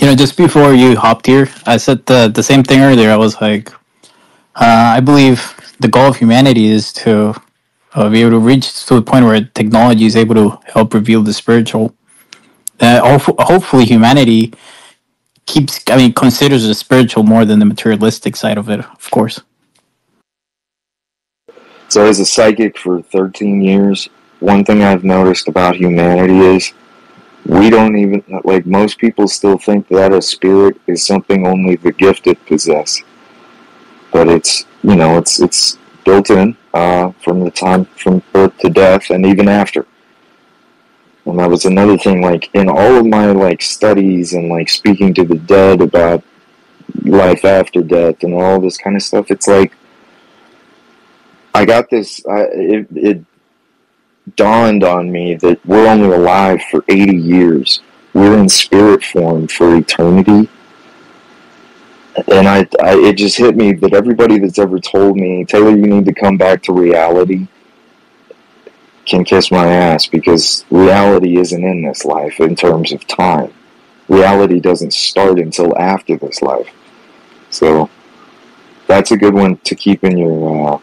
You know, just before you hopped here, I said the the same thing earlier. I was like, uh, I believe the goal of humanity is to uh, be able to reach to the point where technology is able to help reveal the spiritual. Uh, hopefully, humanity keeps, I mean, considers the spiritual more than the materialistic side of it, of course. So, as a psychic for 13 years, one thing I've noticed about humanity is we don't even, like, most people still think that a spirit is something only the gifted possess. But it's, you know, it's, it's built in uh, from the time from birth to death and even after. And that was another thing, like in all of my like studies and like speaking to the dead about life after death and all this kind of stuff. It's like I got this. I, it, it dawned on me that we're only alive for 80 years. We're in spirit form for eternity. And I, I, it just hit me that everybody that's ever told me, Taylor, you need to come back to reality can kiss my ass because reality isn't in this life in terms of time. Reality doesn't start until after this life. So that's a good one to keep in your uh,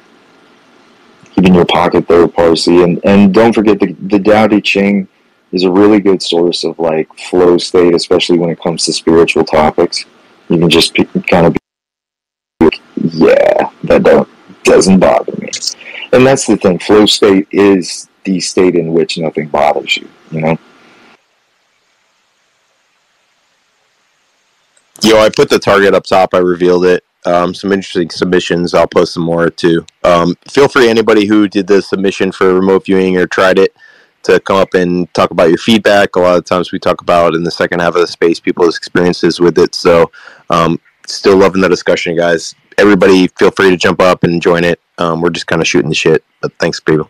keep in your pocket there, Parsi. And and don't forget the the Tao Te Ching is a really good source of like flow state, especially when it comes to spiritual topics. You can just kind of be like, yeah, that don't, doesn't bother me. And that's the thing. Flow state is the state in which nothing bothers you, you know? Yo, I put the target up top. I revealed it. Um, some interesting submissions. I'll post some more too. Um, feel free, anybody who did the submission for remote viewing or tried it, to come up and talk about your feedback. A lot of times we talk about in the second half of the space people's experiences with it. So, um, still loving the discussion, guys. Everybody, feel free to jump up and join it. Um, we're just kind of shooting the shit. But thanks, people.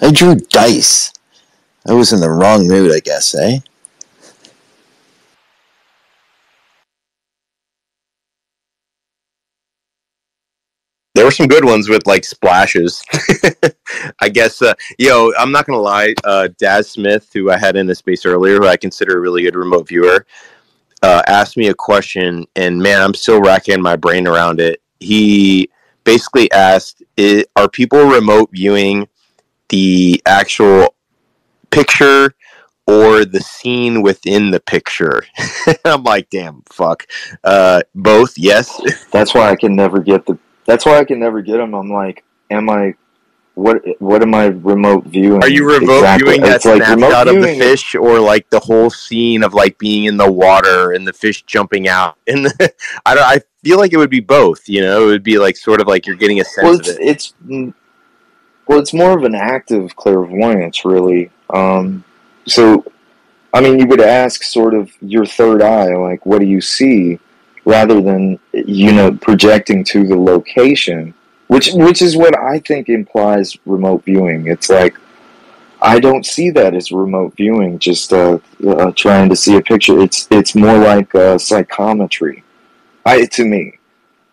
I drew dice. I was in the wrong mood, I guess, eh? There were some good ones with like splashes. I guess, uh, yo, I'm not gonna lie. Uh, Daz Smith, who I had in the space earlier, who I consider a really good remote viewer, uh, asked me a question, and man, I'm still racking my brain around it. He basically asked, "Are people remote viewing the actual picture or the scene within the picture. I'm like, damn, fuck. Uh, both, yes. That's why I can never get the. That's why I can never get them. I'm like, am I? What what am I remote viewing? Are you remote exactly? viewing that it's snapshot like of the fish, or like the whole scene of like being in the water and the fish jumping out? And I don't. I feel like it would be both. You know, it would be like sort of like you're getting a sense well, it's, of it. It's well, it's more of an active clairvoyance, really. Um, so, I mean, you would ask sort of your third eye, like, what do you see, rather than you know projecting to the location, which which is what I think implies remote viewing. It's like I don't see that as remote viewing, just uh, uh, trying to see a picture. It's it's more like uh, psychometry, I to me,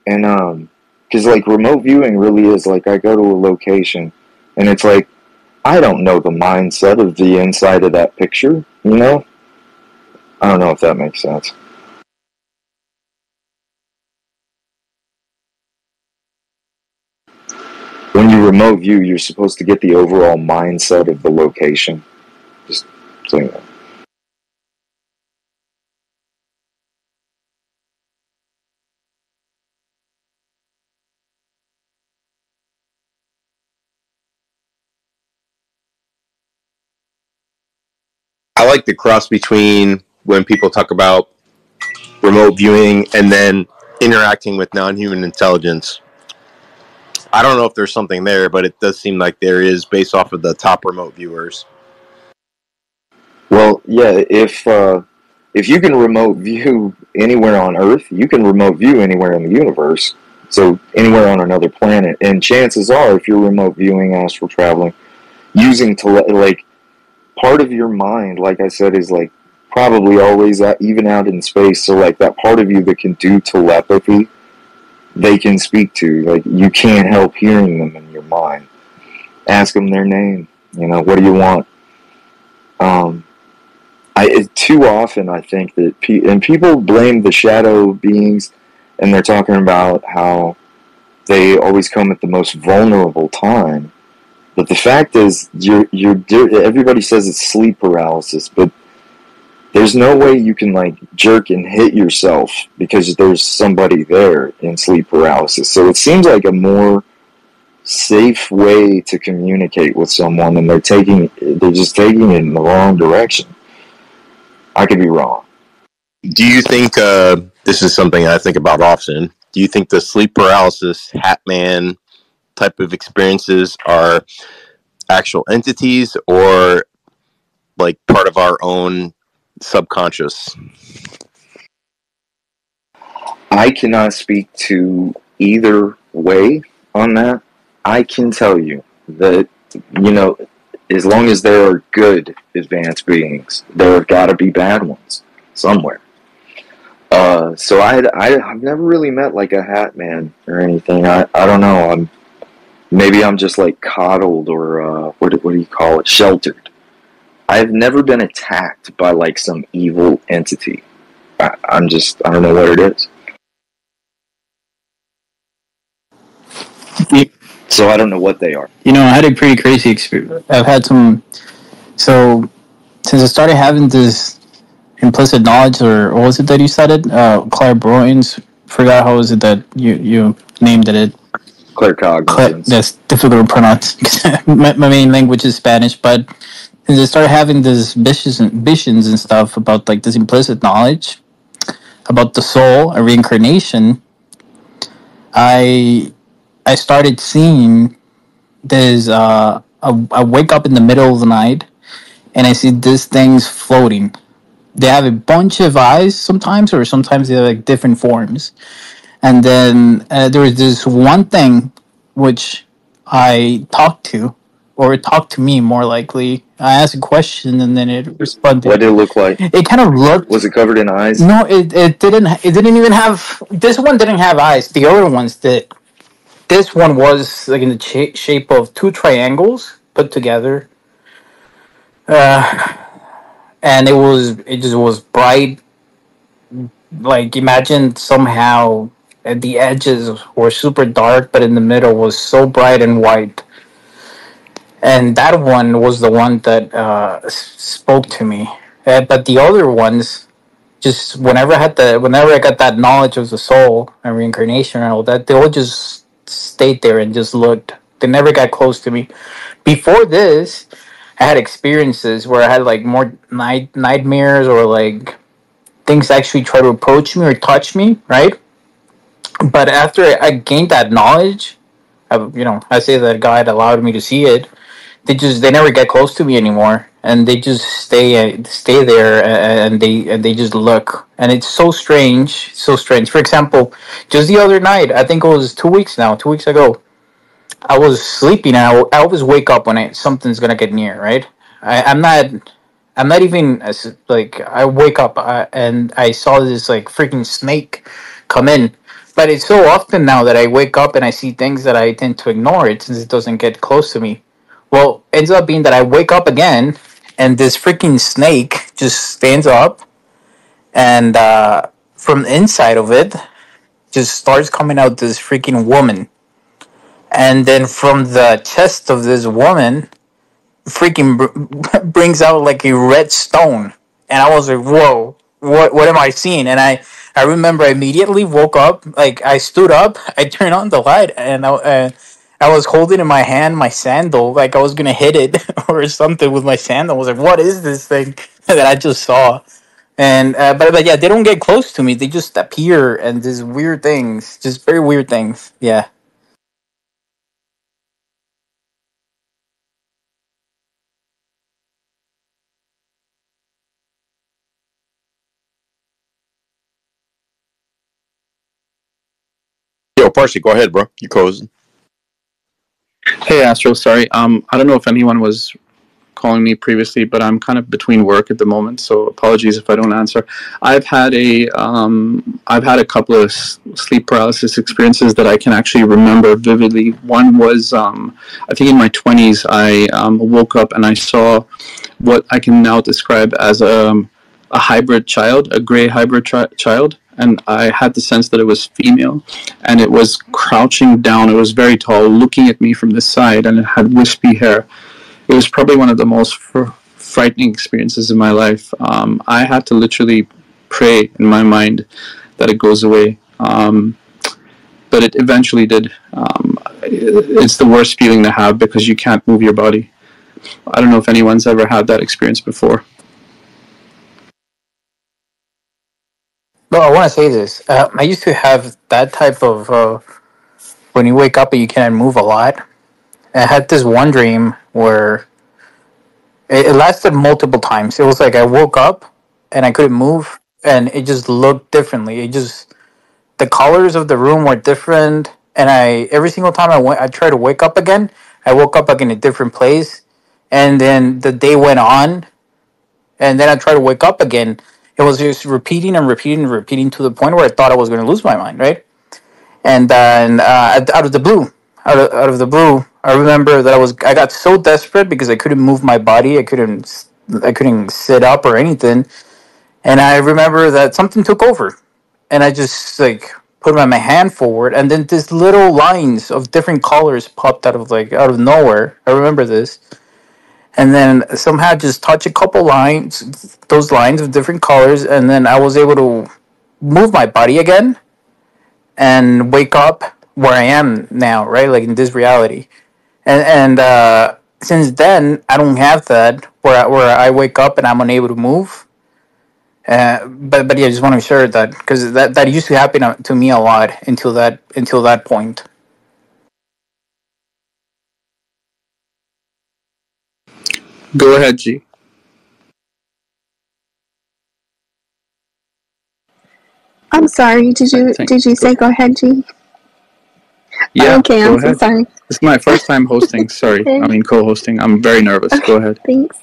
and um, because like remote viewing really is like I go to a location and it's like, I don't know the mindset of the inside of that picture, you know? I don't know if that makes sense. When you remote view, you're supposed to get the overall mindset of the location. Just saying that. I like the cross between when people talk about remote viewing and then interacting with non-human intelligence. I don't know if there's something there, but it does seem like there is based off of the top remote viewers. Well, yeah, if uh, if you can remote view anywhere on Earth, you can remote view anywhere in the universe. So anywhere on another planet, and chances are, if you're remote viewing astral traveling, using tele- like part of your mind, like I said, is like probably always even out in space. So like that part of you that can do telepathy, they can speak to. Like you can't help hearing them in your mind. Ask them their name. You know, what do you want? Um, I too often I think that pe- and people blame the shadow beings, and they're talking about how they always come at the most vulnerable time. But the fact is, you're you're everybody says it's sleep paralysis, but there's no way you can like jerk and hit yourself because there's somebody there in sleep paralysis. So it seems like a more safe way to communicate with someone and they're taking they're just taking it in the wrong direction. I could be wrong. Do you think uh, this is something I think about often? Do you think the sleep paralysis, Hat Man type of experiences are actual entities or like part of our own subconscious? I cannot speak to either way on that. I can tell you that, you know, as long as there are good advanced beings, there have got to be bad ones somewhere. Uh, so I, I, I've never really met like a hat man or anything. I, I don't know. I'm maybe I'm just like coddled or uh, what, what do you call it? Sheltered. I've never been attacked by like some evil entity. I, I'm just I don't know what it is. So I don't know what they are. You know, I had a pretty crazy experience. I've had some. So since I started having this implicit knowledge, or what was it that you said it? Uh, clairvoyance. Forgot how was it that you you named it? Claircognizance. that's difficult to pronounce. my, my main language is Spanish, but since I started having these visions and visions and stuff about like this implicit knowledge about the soul and reincarnation, I I started seeing this. Uh, I, I wake up in the middle of the night and I see these things floating. They have a bunch of eyes sometimes, or sometimes they have like different forms. And then uh, there was this one thing which I talked to, or it talked to me more likely. I asked a question and then it responded. What did it look like? It kind of looked. Was it covered in eyes? No, it, it didn't. It didn't even have. This one didn't have eyes. The other ones did. This one was like in the cha- shape of two triangles put together. Uh, and it was it just was bright. Like imagine somehow at the edges were super dark, but in the middle was so bright and white and that one was the one that uh, spoke to me. Uh, but the other ones, just whenever I had the, whenever I got that knowledge of the soul and reincarnation and all that, they all just stayed there and just looked. They never got close to me. Before this, I had experiences where I had like more night nightmares or like things actually try to approach me or touch me, right? But after I gained that knowledge, I, you know, I say that God allowed me to see it they just they never get close to me anymore. And they just stay stay there and they and they just look. And it's so strange so strange. For example just the other night i think it was two weeks now two weeks ago i was sleeping i, I always wake up when I, something's gonna get near right? I, i'm not i'm not even like i wake up uh, and i saw this like freaking snake come in. But it's so often now that i wake up and i see things that i tend to ignore it since it doesn't get close to me well, ends up being that I wake up again and this freaking snake just stands up and uh, from the inside of it just starts coming out this freaking woman. And then from the chest of this woman, freaking br- brings out like a red stone. And I was like, whoa, what, what am I seeing? And I, I remember I immediately woke up, like I stood up, I turned on the light, and I, uh, I was holding in my hand my sandal, like I was gonna hit it or something with my sandal. I was like, "What is this thing that I just saw?" And uh, but but yeah, they don't get close to me. They just appear and these weird things, just very weird things. Yeah. Yo, Parsi, go ahead, bro. You closing. Hey, Astro. Sorry. Um, I don't know if anyone was calling me previously, but I'm kind of between work at the moment, so apologies if I don't answer. I've had a um, I've had a couple of sleep paralysis experiences that I can actually remember vividly. One was um, I think in my 20s, I um, woke up and I saw what I can now describe as a a hybrid child, a gray hybrid tri- child, and I had the sense that it was female, and it was crouching down. It was very tall, looking at me from the side, and it had wispy hair. It was probably one of the most fr- frightening experiences in my life. Um, I had to literally pray in my mind that it goes away. Um, but it eventually did. Um, it's the worst feeling to have because you can't move your body. I don't know if anyone's ever had that experience before. Well, I want to say this. Uh, I used to have that type of uh, when you wake up and you can't move a lot. I had this one dream where it, it lasted multiple times. It was like I woke up and I couldn't move, and it just looked differently. It just the colors of the room were different, and I every single time I went, I tried to wake up again. I woke up like in a different place, and then the day went on, and then I tried to wake up again. It was just repeating and repeating and repeating to the point where I thought I was going to lose my mind, right? And then uh, out of the blue, out of, out of the blue, I remember that I was I got so desperate because I couldn't move my body, I couldn't I couldn't sit up or anything, and I remember that something took over, and I just like put my, my hand forward, and then these little lines of different colors popped out of like out of nowhere. I remember this, and then somehow just touch a couple lines, those lines of different colors, and then I was able to move my body again and wake up where I am now, right? Like in this reality, and and uh, since then I don't have that where I, where I wake up and I'm unable to move. Uh, but but yeah, I just want to share that because that that used to happen to me a lot until that until that point. Go ahead, G. I'm sorry. Did you did you say go ahead, G? Yeah, okay, I'm so sorry. It's my first time hosting. Sorry, I mean co-hosting. I'm very nervous. Go ahead. Thanks.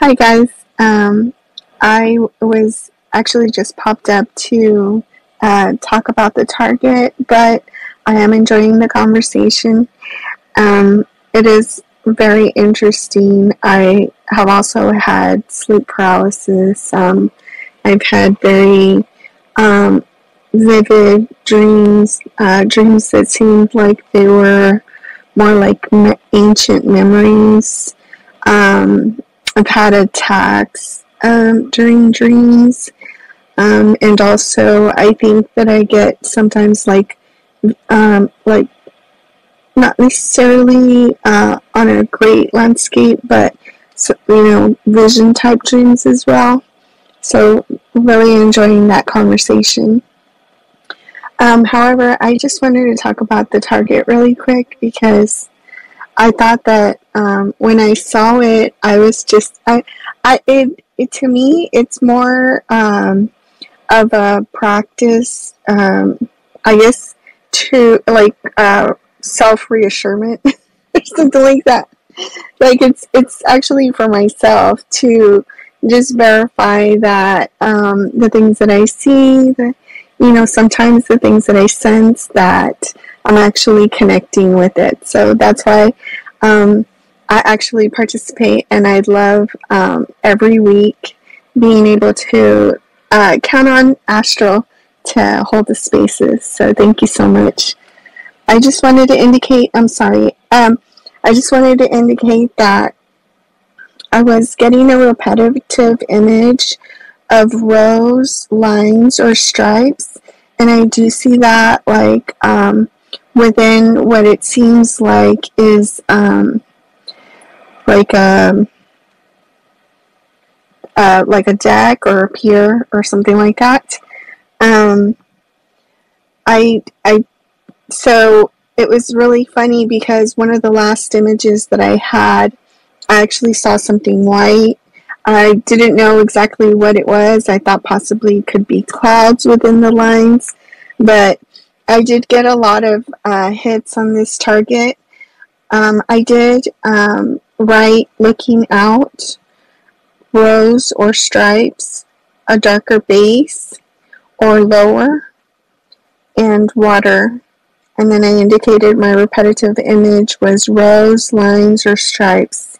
Hi guys. Um, I was actually just popped up to uh, talk about the target, but I am enjoying the conversation. Um, it is very interesting. I have also had sleep paralysis. Um, I've had very um, vivid dreams, uh, dreams that seemed like they were more like me- ancient memories. Um, I've had attacks um, during dreams. Um, and also, I think that I get sometimes like, um, like, not necessarily uh, on a great landscape, but you know, vision type dreams as well. So, really enjoying that conversation. Um, however, I just wanted to talk about the target really quick because I thought that um, when I saw it, I was just I, I it, it to me it's more um, of a practice, um, I guess, to like uh, self reassurance or something like that. Like it's it's actually for myself to just verify that um, the things that I see, that you know, sometimes the things that I sense that I'm actually connecting with it. So that's why um, I actually participate, and I love um, every week being able to uh, count on Astral to hold the spaces. So thank you so much. I just wanted to indicate, I'm sorry, um, I just wanted to indicate that I was getting a repetitive image of rows, lines, or stripes, and I do see that like um, within what it seems like is um, like a uh, like a deck or a pier or something like that. Um, I I so it was really funny because one of the last images that I had, I actually saw something white. I didn't know exactly what it was. I thought possibly could be clouds within the lines, but I did get a lot of uh, hits on this target. Um, I did um, write looking out, rows or stripes, a darker base or lower, and water. And then I indicated my repetitive image was rows, lines, or stripes.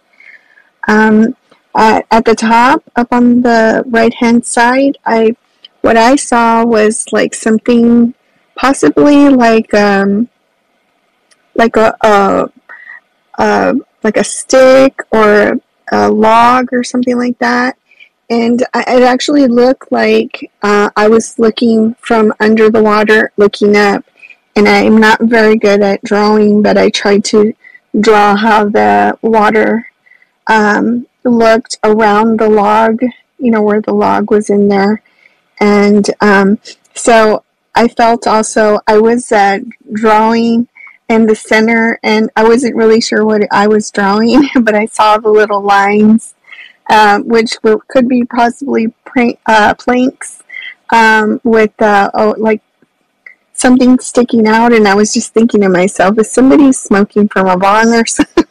Um, uh, at the top, up on the right hand side, I what I saw was like something, possibly like um, like a, a, a like a stick or a log or something like that. And it actually looked like uh, I was looking from under the water, looking up. And I'm not very good at drawing, but I tried to draw how the water um, looked around the log, you know, where the log was in there. And um, so I felt also I was uh, drawing in the center, and I wasn't really sure what I was drawing, but I saw the little lines, um, which were, could be possibly prank, uh, planks um, with uh, oh, like something sticking out, and I was just thinking to myself, is somebody smoking from a bong or something?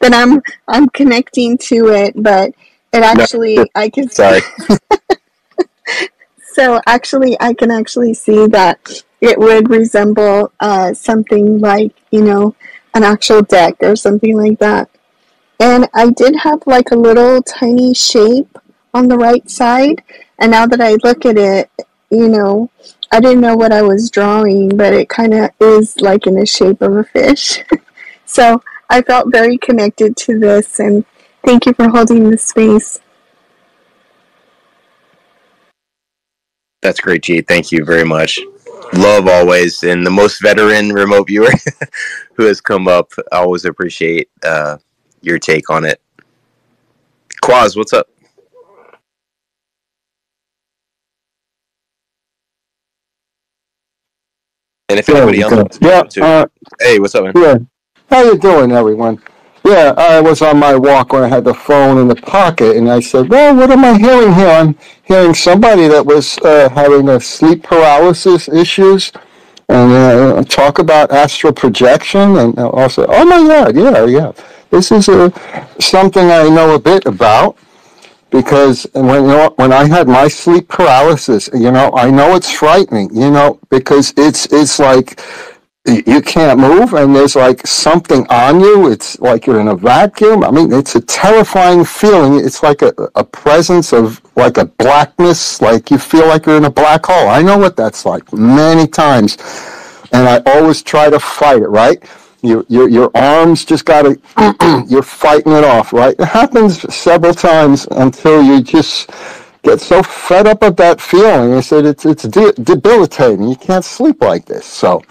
that I'm I'm connecting to it, but it actually no. I can sorry. so actually, I can actually see that it would resemble uh, something like you know an actual deck or something like that. And I did have like a little tiny shape on the right side, and now that I look at it, you know, I didn't know what I was drawing, but it kind of is like in the shape of a fish. so I felt very connected to this, and thank you for holding the space. That's great, G. Thank you very much. Love always, and the most veteran remote viewer who has come up. I always appreciate uh, your take on it. Quaz, what's up? And if anybody else, yeah, uh, hey, what's up, man? Yeah, how you doing, everyone? Yeah, I was on my walk when I had the phone in the pocket, and I said, "Well, what am I hearing here? I'm hearing somebody that was uh, having a sleep paralysis issues, and uh, talk about astral projection, and also, oh my God, yeah, yeah, this is a something I know a bit about." Because when you know, when I had my sleep paralysis, you know, I know it's frightening, you know, because it's it's like you can't move and there's like something on you. It's like you're in a vacuum. I mean it's a terrifying feeling. It's like a, a presence of like a blackness like you feel like you're in a black hole. I know what that's like many times. And i always try to fight it right your your, your arms just gotta you're fighting it off right? It happens several times until you just get so fed up of that feeling. I said it's it's de- debilitating. You can't sleep like this. So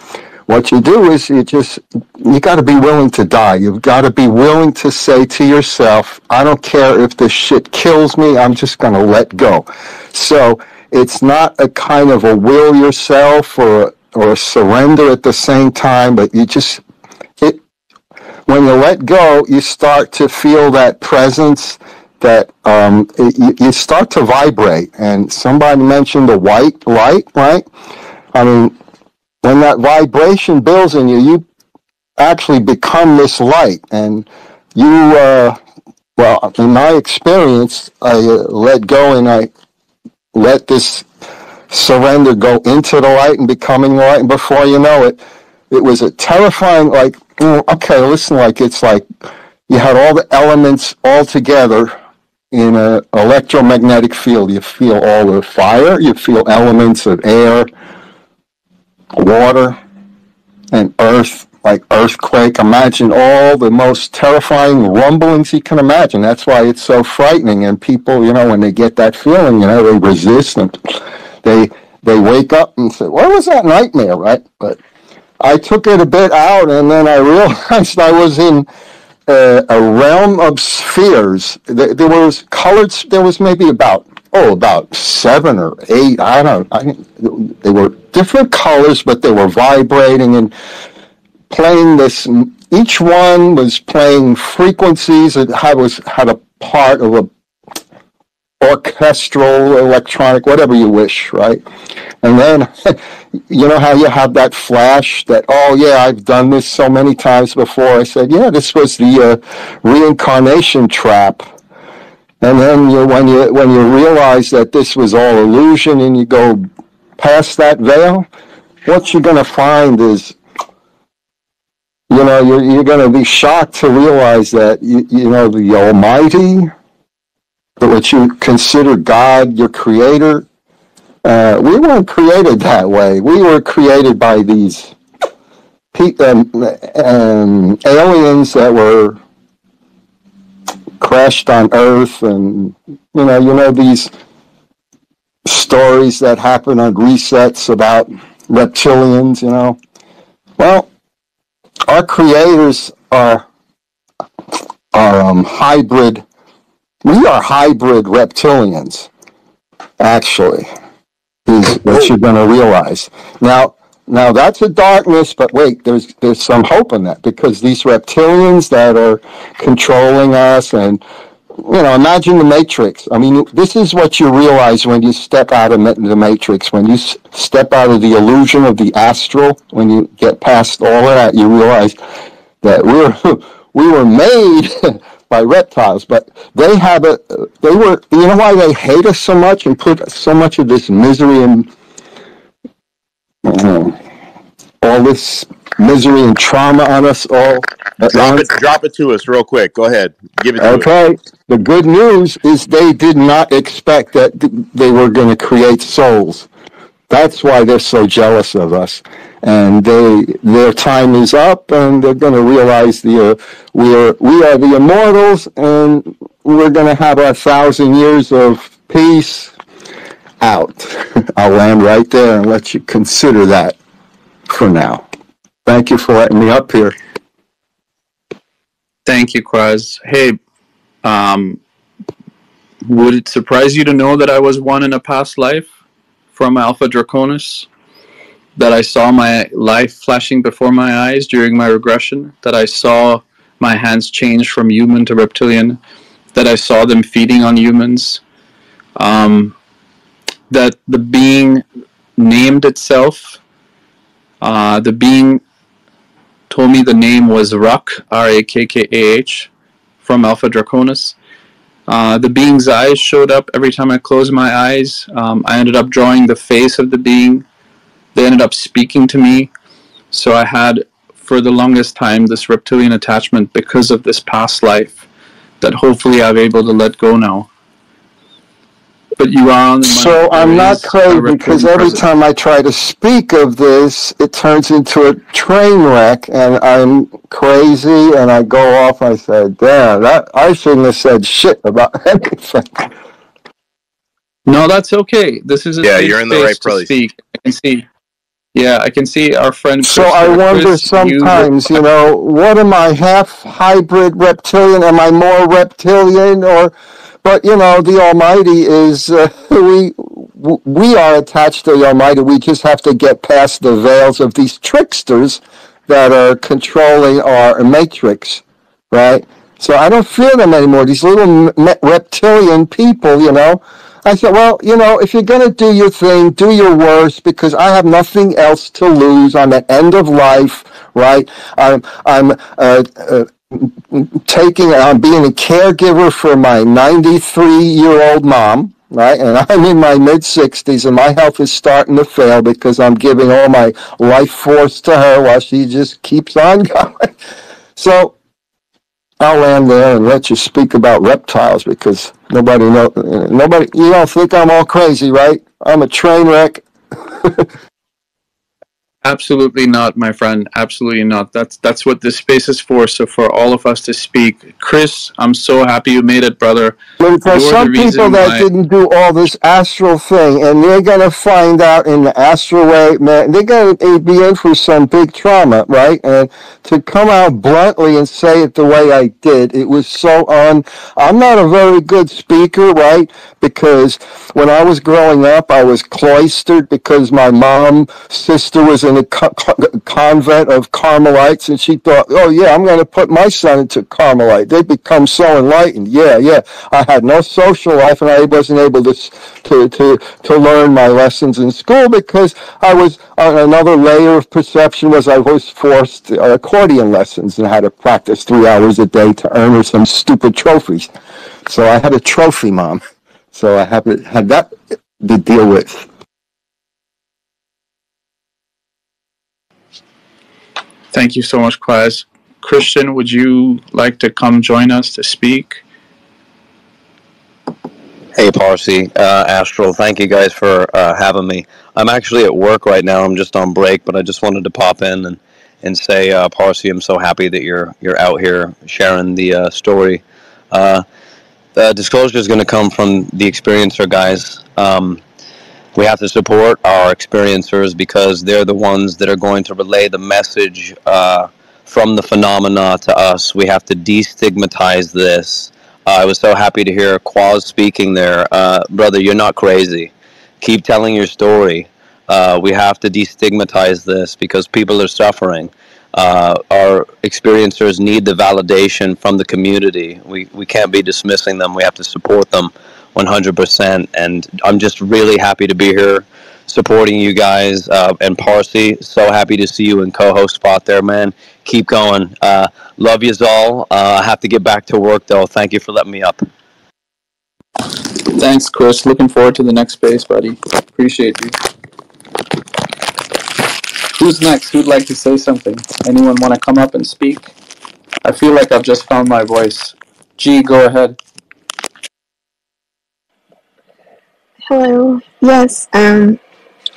what you do is you just you got to be willing to die. You've got to be willing to say to yourself i don't care if this shit kills me i'm just going to let go. So it's not a kind of a will yourself or or a surrender at the same time but you just when you let go you start to feel that presence that um, it, you, start to vibrate and somebody mentioned the white light right i mean when that vibration builds in you, you actually become this light. And you, uh, well, in my experience, I uh, let go and I let this surrender go into the light and becoming the light. And before you know it, it was a terrifying, like, okay, listen, like it's like you had all the elements all together in an electromagnetic field. You feel all the fire, you feel elements of air, water and earth, like earthquake. Imagine all the most terrifying rumblings you can imagine. That's why it's so frightening. And people, you know, when they get that feeling, you know, they resist and they they wake up and say, "What was that nightmare?" Right? But I took it a bit out, and then I realized I was in a, realm of spheres. There, there was colored. There was maybe about oh, about seven or eight. I don't. I, they were different colors, but they were vibrating and playing this. Each one was playing frequencies. It had, was had a part of a orchestral, electronic, whatever you wish, right? And then, you know how you have that flash that, oh yeah, I've done this so many times before. I said, yeah, this was the uh, reincarnation trap and then you, when you when you realize that this was all illusion and you go past that veil, what you're going to find is, you know, you're, you're going to be shocked to realize that, you, you know, the Almighty what you consider God your creator. Uh, we weren't created that way. We were created by these um, um, aliens that were crashed on Earth, and you know, you know these stories that happen on resets about reptilians. You know, well, our creators are are um, hybrid. We are hybrid reptilians, actually. Is what you're going to realize now. Now that's a darkness, but wait, there's there's some hope in that because these reptilians that are controlling us and you know, imagine the matrix. I mean, this is what you realize when you step out of the matrix. When you step out of the illusion of the astral, when you get past all of that, you realize that we're we were made by reptiles, but they have a they were. You know why they hate us so much and put so much of this misery and uh, all this misery and trauma on us all. Drop it, drop it to us real quick. Go ahead, give it to us. Okay. The good news is they did not expect that they were going to create souls. That's why they're so jealous of us. And they, their time is up and they're going to realize the, uh, we are, we are the immortals and we're going to have our thousand years of peace out. I'll land right there and let you consider that for now. Thank you for letting me up here. Thank you, Quaz. Hey, um, would it surprise you to know that I was one in a past life from Alpha Draconis? That I saw my life flashing before my eyes during my regression? That I saw my hands change from human to reptilian? That I saw them feeding on humans? Um, that the being named itself, uh, the being told me the name was Ruck, R A K K A H, from Alpha Draconis. Uh, the being's eyes showed up every time I closed my eyes. Um, I ended up drawing the face of the being. They ended up speaking to me. So I had, for the longest time, this reptilian attachment because of this past life that hopefully I'm able to let go now. But you are on the money. So I'm not is crazy because every presence. time I try to speak of this, it turns into a train wreck, and I'm crazy, and I go off. I said, "Damn, that I shouldn't have said shit about anything." No, that's okay. This is a Yeah, safe you're in the space right to place. speak. I can see. Yeah, I can see our friend. So Chris I wonder Chris, you- sometimes, you know, what am I half hybrid reptilian? Am I more reptilian or? But you know, the Almighty is uh, we we are attached to the Almighty. We just have to get past the veils of these tricksters that are controlling our matrix, right? So I don't fear them anymore. These little reptilian people, you know. I said, well, you know, if you're going to do your thing, do your worst because I have nothing else to lose. I'm at end of life, right? I'm, I'm, uh, uh, taking, I'm being a caregiver for my 93 year old mom, right? And I'm in my mid 60s and my health is starting to fail because I'm giving all my life force to her while she just keeps on going. So I'll land there and let you speak about reptiles because nobody know nobody you don't think I'm all crazy, right? I'm a train wreck. Absolutely not, my friend. Absolutely not. That's that's what this space is for. So for all of us to speak, Chris, I'm so happy you made it, brother. But there's You're some people that why- didn't do all this astral thing, and they're gonna find out in the astral way, man. They're gonna be in for some big trauma, right? And to come out bluntly and say it the way I did, it was so on. I'm not a very good speaker, right? Because when I was growing up, I was cloistered because my mom sister was in a co- co- convent of Carmelites, and she thought, "Oh yeah, I'm going to put my son into Carmelite. They become so enlightened." Yeah, yeah. I had no social life, and I wasn't able to to to to learn my lessons in school because I was on another layer of perception was I was forced uh, accordion lessons and had to practice three hours a day to earn her some stupid trophies. So I had a trophy mom. So I have had that to deal with. Thank you so much, Quaz. Christian, would you like to come join us to speak? Hey, Parsi, uh, Astral, thank you guys for uh, having me. I'm actually at work right now. I'm just on break, but I just wanted to pop in and, and say, uh, Parsi, I'm so happy that you're you're out here sharing the uh, story. Uh, the disclosure is going to come from the experiencer guys. Um, we have to support our experiencers because they're the ones that are going to relay the message uh, from the phenomena to us. We have to destigmatize this uh, I was so happy to hear Quaz speaking there. Uh, brother, you're not crazy. Keep telling your story. Uh, we have to destigmatize this because people are suffering. Uh, our experiencers need the validation from the community. We, we can't be dismissing them. We have to support them 100%. And I'm just really happy to be here supporting you guys. Uh, and Parsi, so happy to see you in co-host spot there, man. Keep going. Uh, love yous all. Uh, I have to get back to work though. Thank you for letting me up. Thanks, Chris. Looking forward to the next space, buddy. Appreciate you. Who's next? Who'd like to say something? Anyone want to come up and speak? I feel like I've just found my voice. G, go ahead. Hello. Yes. Um,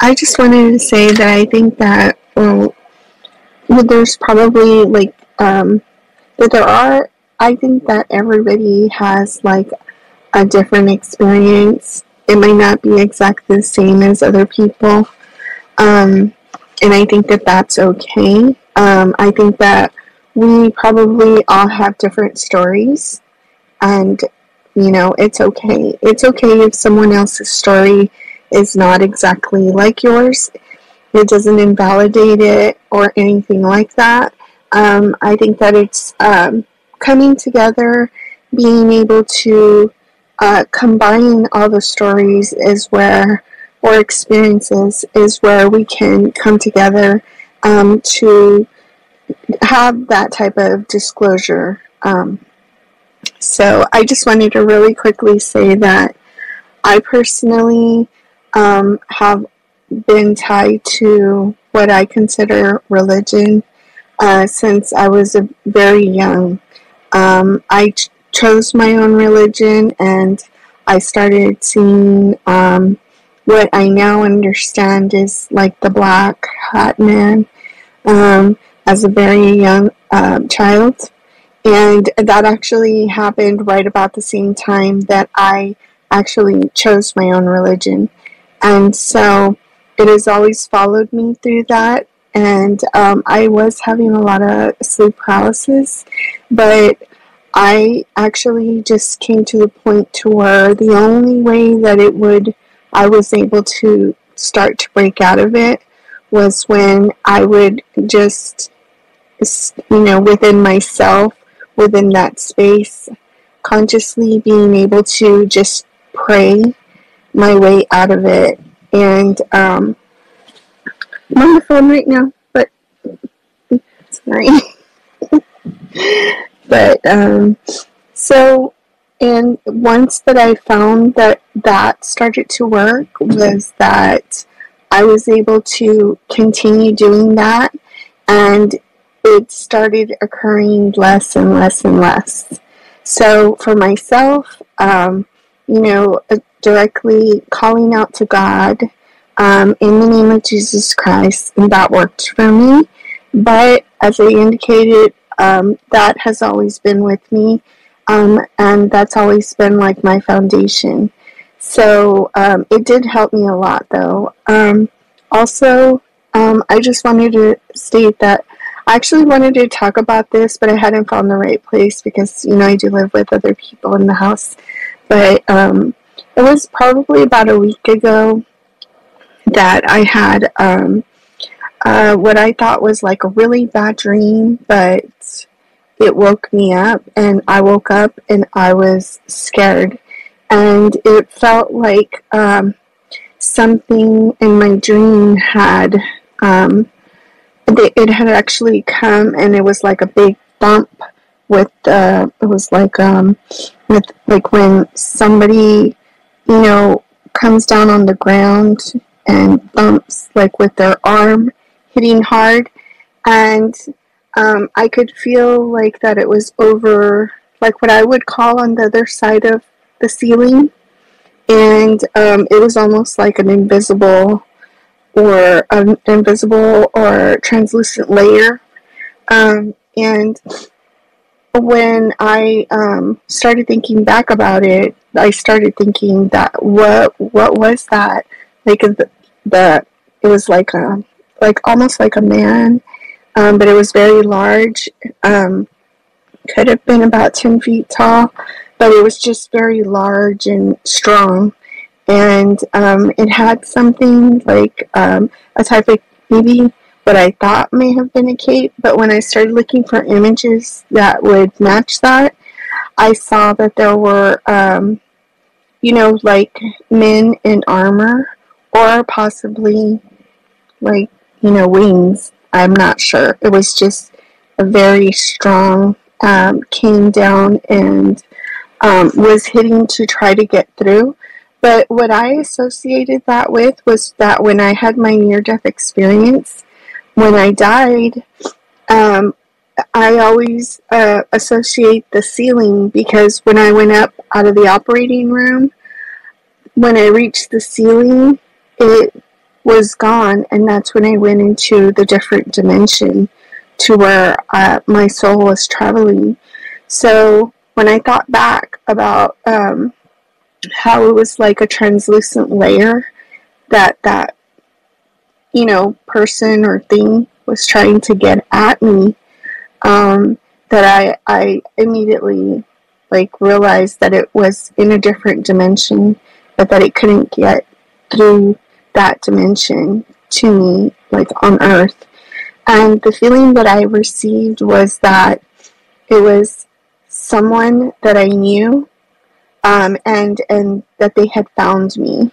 I just wanted to say that I think that well, there's probably like um, that there are. I think that everybody has like a different experience. It might not be exactly the same as other people, um, and I think that that's okay. Um, I think that we probably all have different stories, and you know it's okay. It's okay if someone else's story is not exactly like yours. It doesn't invalidate it or anything like that. Um, I think that it's um, coming together, being able to uh, combine all the stories is where, or experiences, is where we can come together um, to have that type of disclosure. Um, so I just wanted to really quickly say that I personally um, have been tied to what I consider religion uh, since I was a very young. Um, I ch- chose my own religion and I started seeing um, what I now understand is like the black hat man um, as a very young uh, child. And that actually happened right about the same time that I actually chose my own religion. And so it has always followed me through that. And um, I was having a lot of sleep paralysis, but I actually just came to the point to where the only way that it would, I was able to start to break out of it was when I would just, you know, within myself, within that space, consciously being able to just pray my way out of it. And um, I'm on the phone right now, but sorry. but um, so, and once that I found that that started to work was that I was able to continue doing that, and it started occurring less and less and less. So for myself, um, you know, directly calling out to God um, in the name of Jesus Christ, and that worked for me. But as I indicated, um, that has always been with me, um, and that's always been like my foundation. So um, it did help me a lot, though. Um, also, I just wanted to state that I actually wanted to talk about this, but I hadn't found the right place because, you know, I do live with other people in the house. But um, it was probably about a week ago that I had um, uh, what I thought was like a really bad dream, but it woke me up, and I woke up and I was scared, and it felt like um, something in my dream had um, it had actually come, and it was like a big bump with uh, it was like um, with like when somebody you know comes down on the ground and bumps like with their arm hitting hard. And um, I could feel like that it was over like what I would call on the other side of the ceiling. And um, it was almost like an invisible or an invisible or translucent layer. Um, and when I um, started thinking back about it, I started thinking that what what was that? Like the, the it was like a like almost like a man, um, but it was very large. Um, could have been about ten feet tall, but it was just very large and strong. And um, it had something like um, a type of maybe what I thought may have been a cape, but when I started looking for images that would match that, I saw that there were, um, you know, like men in armor or possibly like, you know, wings. I'm not sure. It was just a very strong, um, came down and um, was hitting to try to get through. But what I associated that with was that when I had my near death experience, when I died, um, I always uh, associate the ceiling because when I went up out of the operating room, when I reached the ceiling, it was gone, and that's when I went into the different dimension to where uh, my soul was traveling. So when I thought back about um, how it was like a translucent layer that that you know person or thing was trying to get at me um, that I I immediately like realized that it was in a different dimension but that it couldn't get through that dimension to me like on earth. And the feeling that I received was that it was someone that I knew um, and and that they had found me.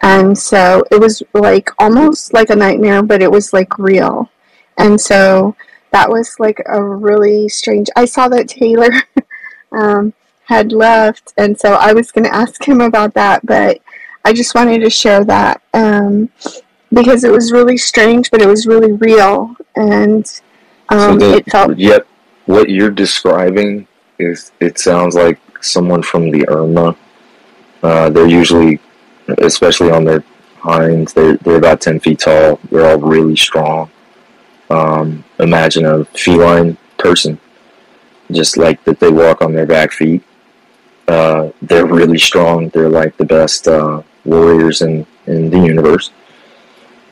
And so it was like almost like a nightmare but it was like real. And so that was like a really strange i saw that taylor um, had left and so i was going to ask him about that but i just wanted to share that um, because it was really strange but it was really real. And um, so the, it felt yet what you're describing is it sounds like someone from the Irma. Uh, they're usually, especially on their hinds, they're, they're about 10 feet tall. They're all really strong. Um, imagine a feline person, just like that they walk on their back feet. Uh, they're really strong. They're like the best uh, warriors in, in the universe.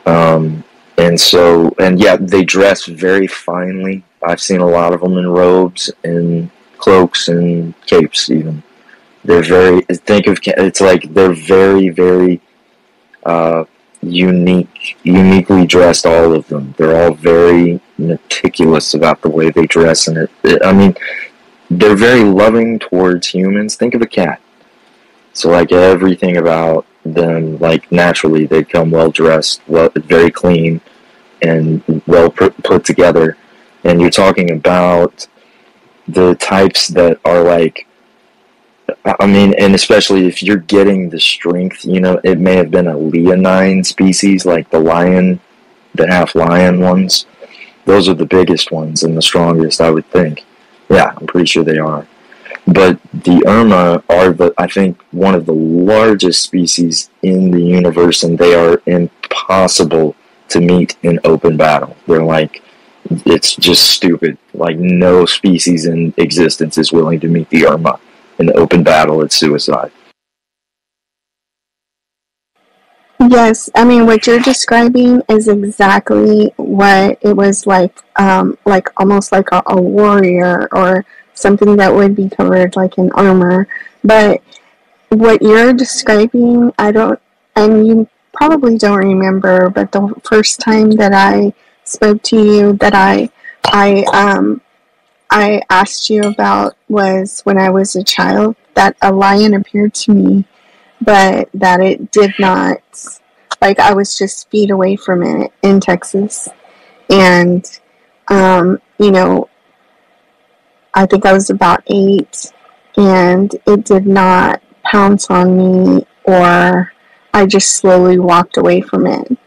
Um, and so, and yeah, they dress very finely. I've seen a lot of them in robes and cloaks and capes even. They're very think of it's like they're very very uh, unique, uniquely dressed. All of them. They're all very meticulous about the way they dress, and it, it. I mean, they're very loving towards humans. Think of a cat. So like everything about them, like naturally they come well dressed, well very clean, and well put, put together. And you're talking about the types that are like I mean, and especially if you're getting the strength, you know, it may have been a leonine species, like the lion, the half lion ones. Those are the biggest ones and the strongest, I would think. Yeah, I'm pretty sure they are. But the Irma are the, I think, one of the largest species in the universe, and they are impossible to meet in open battle. They're like it's just stupid. Like no species in existence is willing to meet the Irma in open battle. It's suicide. Yes, I mean what you're describing is exactly what it was like, um, like almost like a, a warrior or something that would be covered like in armor. But what you're describing, I don't, and you probably don't remember, but the first time that I spoke to you that I I um I asked you about was when I was a child that a lion appeared to me, but that it did not like I was just feet away from it in Texas. And um, you know, I think I was about eight and it did not pounce on me or I just slowly walked away from it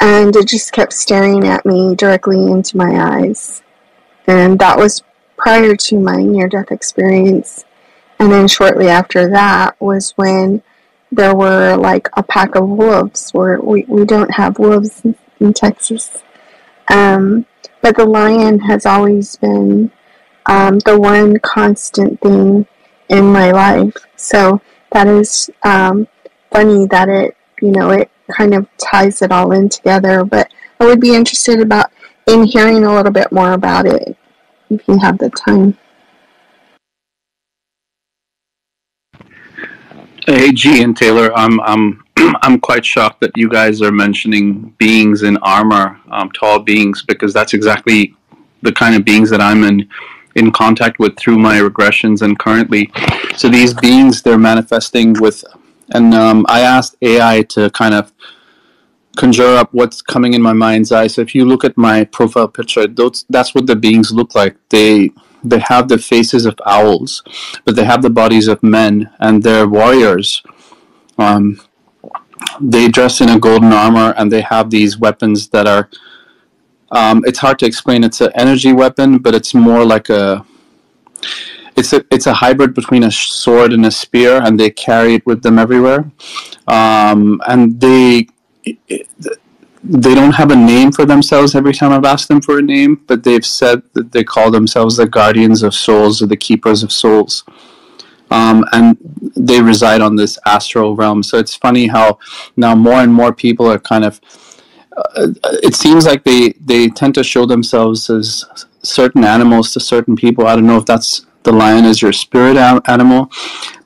and it just kept staring at me directly into my eyes. And that was prior to my near death experience. and then shortly after that was when there were like a pack of wolves. Where we we don't have wolves in, in Texas, um, but the lion has always been um, the one constant thing in my life. So that is um, funny that it you know it kind of ties it all in together. But I would be interested about in hearing a little bit more about it if you have the time. Hey, G and Taylor, I'm I'm I'm quite shocked that you guys are mentioning beings in armor, um, tall beings, because that's exactly the kind of beings that I'm in in contact with through my regressions and currently. So these beings, they're manifesting with, and um, I asked AI to kind of conjure up what's coming in my mind's eye. So if you look at my profile picture, those, that's what the beings look like. They they have the faces of owls, but they have the bodies of men, and they're warriors. Um, they dress in a golden armor, and they have these weapons that are. Um, it's hard to explain. It's an energy weapon, but it's more like a. It's a it's a hybrid between a sword and a spear, and they carry it with them everywhere. Um, and they they don't have a name for themselves every time I've asked them for a name, but they've said that they call themselves the guardians of souls or the keepers of souls. Um, and they reside on this astral realm. So it's funny how now more and more people are kind of. Uh, it seems like they they tend to show themselves as certain animals to certain people. I don't know if that's the lion is your spirit animal,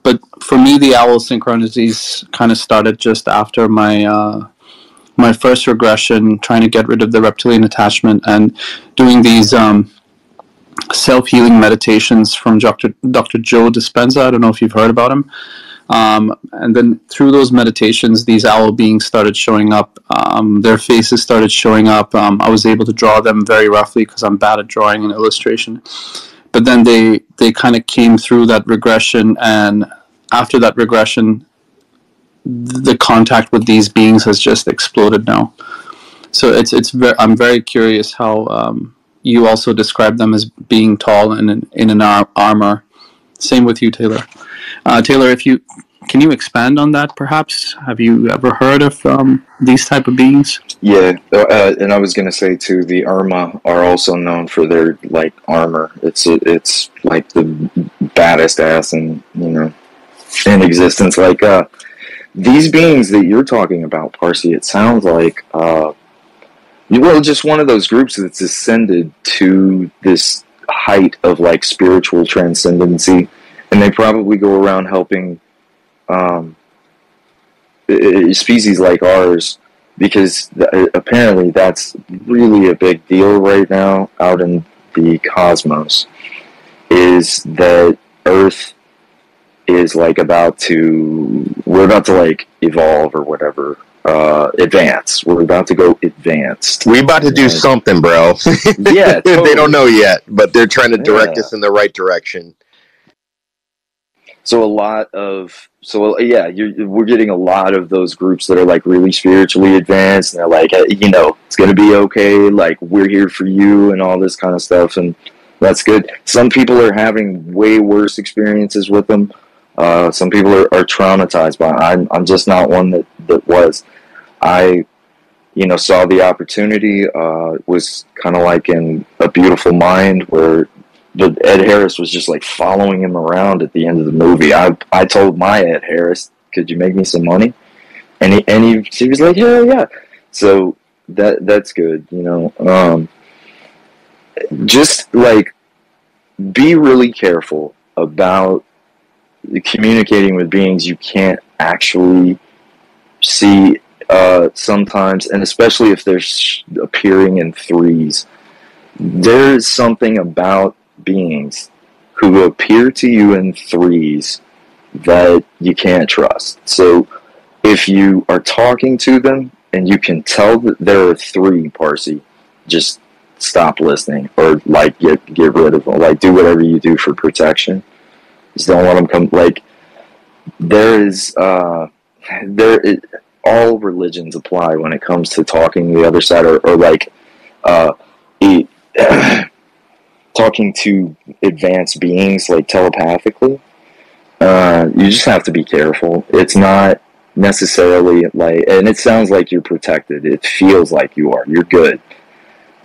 but for me, the owl synchronicities kind of started just after my. Uh, my first regression, trying to get rid of the reptilian attachment, and doing these um, self healing meditations from Dr. Dr. Joe Dispenza. I don't know if you've heard about him. Um, and then through those meditations, these owl beings started showing up. Um, their faces started showing up. Um, I was able to draw them very roughly because I'm bad at drawing and illustration. But then they they kind of came through that regression, and after that regression, the contact with these beings has just exploded now. So it's it's I'm very curious how um, you also describe them as being tall and in, in an ar- armor. Same with you, Taylor. Uh, Taylor, if you can you expand on that, perhaps? Have you ever heard of um, these type of beings? Yeah, uh, and I was gonna say too, the Irma are also known for their like armor. It's it's like the baddest ass in you know in existence. Like uh, these beings that you're talking about, Parsi, it sounds like, uh, well, just one of those groups that's ascended to this height of like spiritual transcendency, and they probably go around helping um, species like ours because th- apparently that's really a big deal right now out in the cosmos. Is that Earth is like about to we're about to like evolve or whatever uh advance we're about to go advanced we about to do right. something bro yeah totally. they don't know yet but they're trying to direct yeah. us in the right direction so a lot of so yeah we're getting a lot of those groups that are like really spiritually advanced and they're like you know it's gonna be okay like we're here for you and all this kind of stuff and that's good some people are having way worse experiences with them uh, some people are, are traumatized by it. I'm, I'm just not one that, that was. I, you know, saw the opportunity, uh, was kind of like in A Beautiful Mind where the Ed Harris was just like following him around at the end of the movie. I, I told my Ed Harris, could you make me some money? And he, and he, he was like, yeah, yeah. So that, that's good, you know, um, just like be really careful about communicating with beings you can't actually see uh, sometimes, and especially if they're sh- appearing in threes. There is something about beings who appear to you in threes that you can't trust. So if you are talking to them and you can tell that there are three Parsi, just stop listening or like get get rid of them. Like do whatever you do for protection. Just don't let them come. Like there is, uh, there it, all religions apply when it comes to talking the other side, or, or like, uh, talking to advanced beings like telepathically. uh, you just have to be careful. It's not necessarily like, and it sounds like you're protected. It feels like you are. You're good.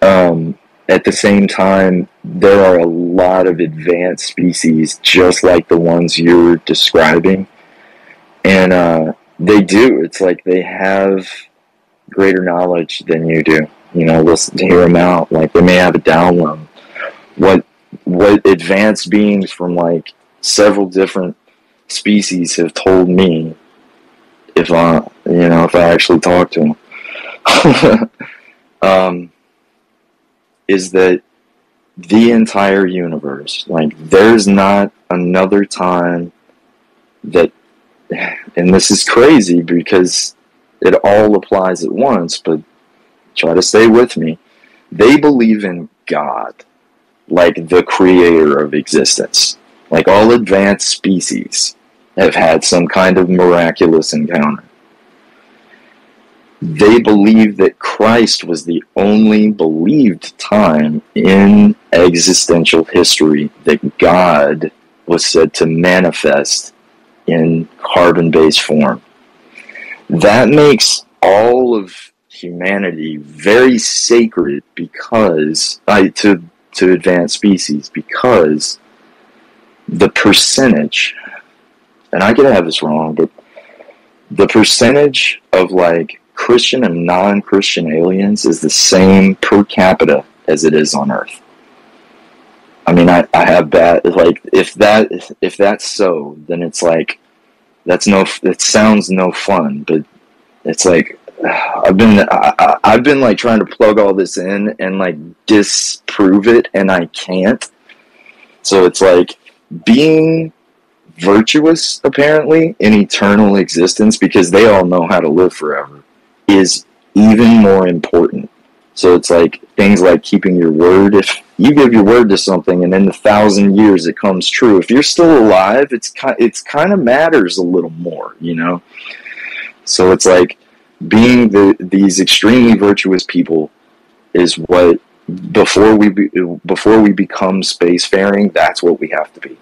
Um, at the same time, there are a lot of advanced species just like the ones you're describing. And uh, they do. It's like they have greater knowledge than you do. You know, listen to hear them out. Like they may have a download. What what advanced beings from like several different species have told me if I you know if I actually talk to them. um, is that the entire universe, like, there's not another time that, and this is crazy because it all applies at once, but try to stay with me. They believe in God, like the creator of existence. Like all advanced species have had some kind of miraculous encounter they believe that Christ was the only believed time in existential history that God was said to manifest in carbon based form. That makes all of humanity very sacred because I, to to advanced species because the percentage and I could have this wrong, but the percentage of like Christian and non Christian aliens is the same per capita as it is on Earth. I mean, I, I have bad, like, if that, if that's so, then it's like, that's no, it sounds no fun, but it's like, I've been, I, I've been like trying to plug all this in and like disprove it, and I can't. So it's like being virtuous, apparently, in eternal existence because they all know how to live forever is even more important. So it's like things like keeping your word. If you give your word to something and in a thousand years it comes true, if you're still alive, it's kind it's kind of matters a little more, you know. So it's like being the these extremely virtuous people is what before we be, before we become spacefaring, that's what we have to be.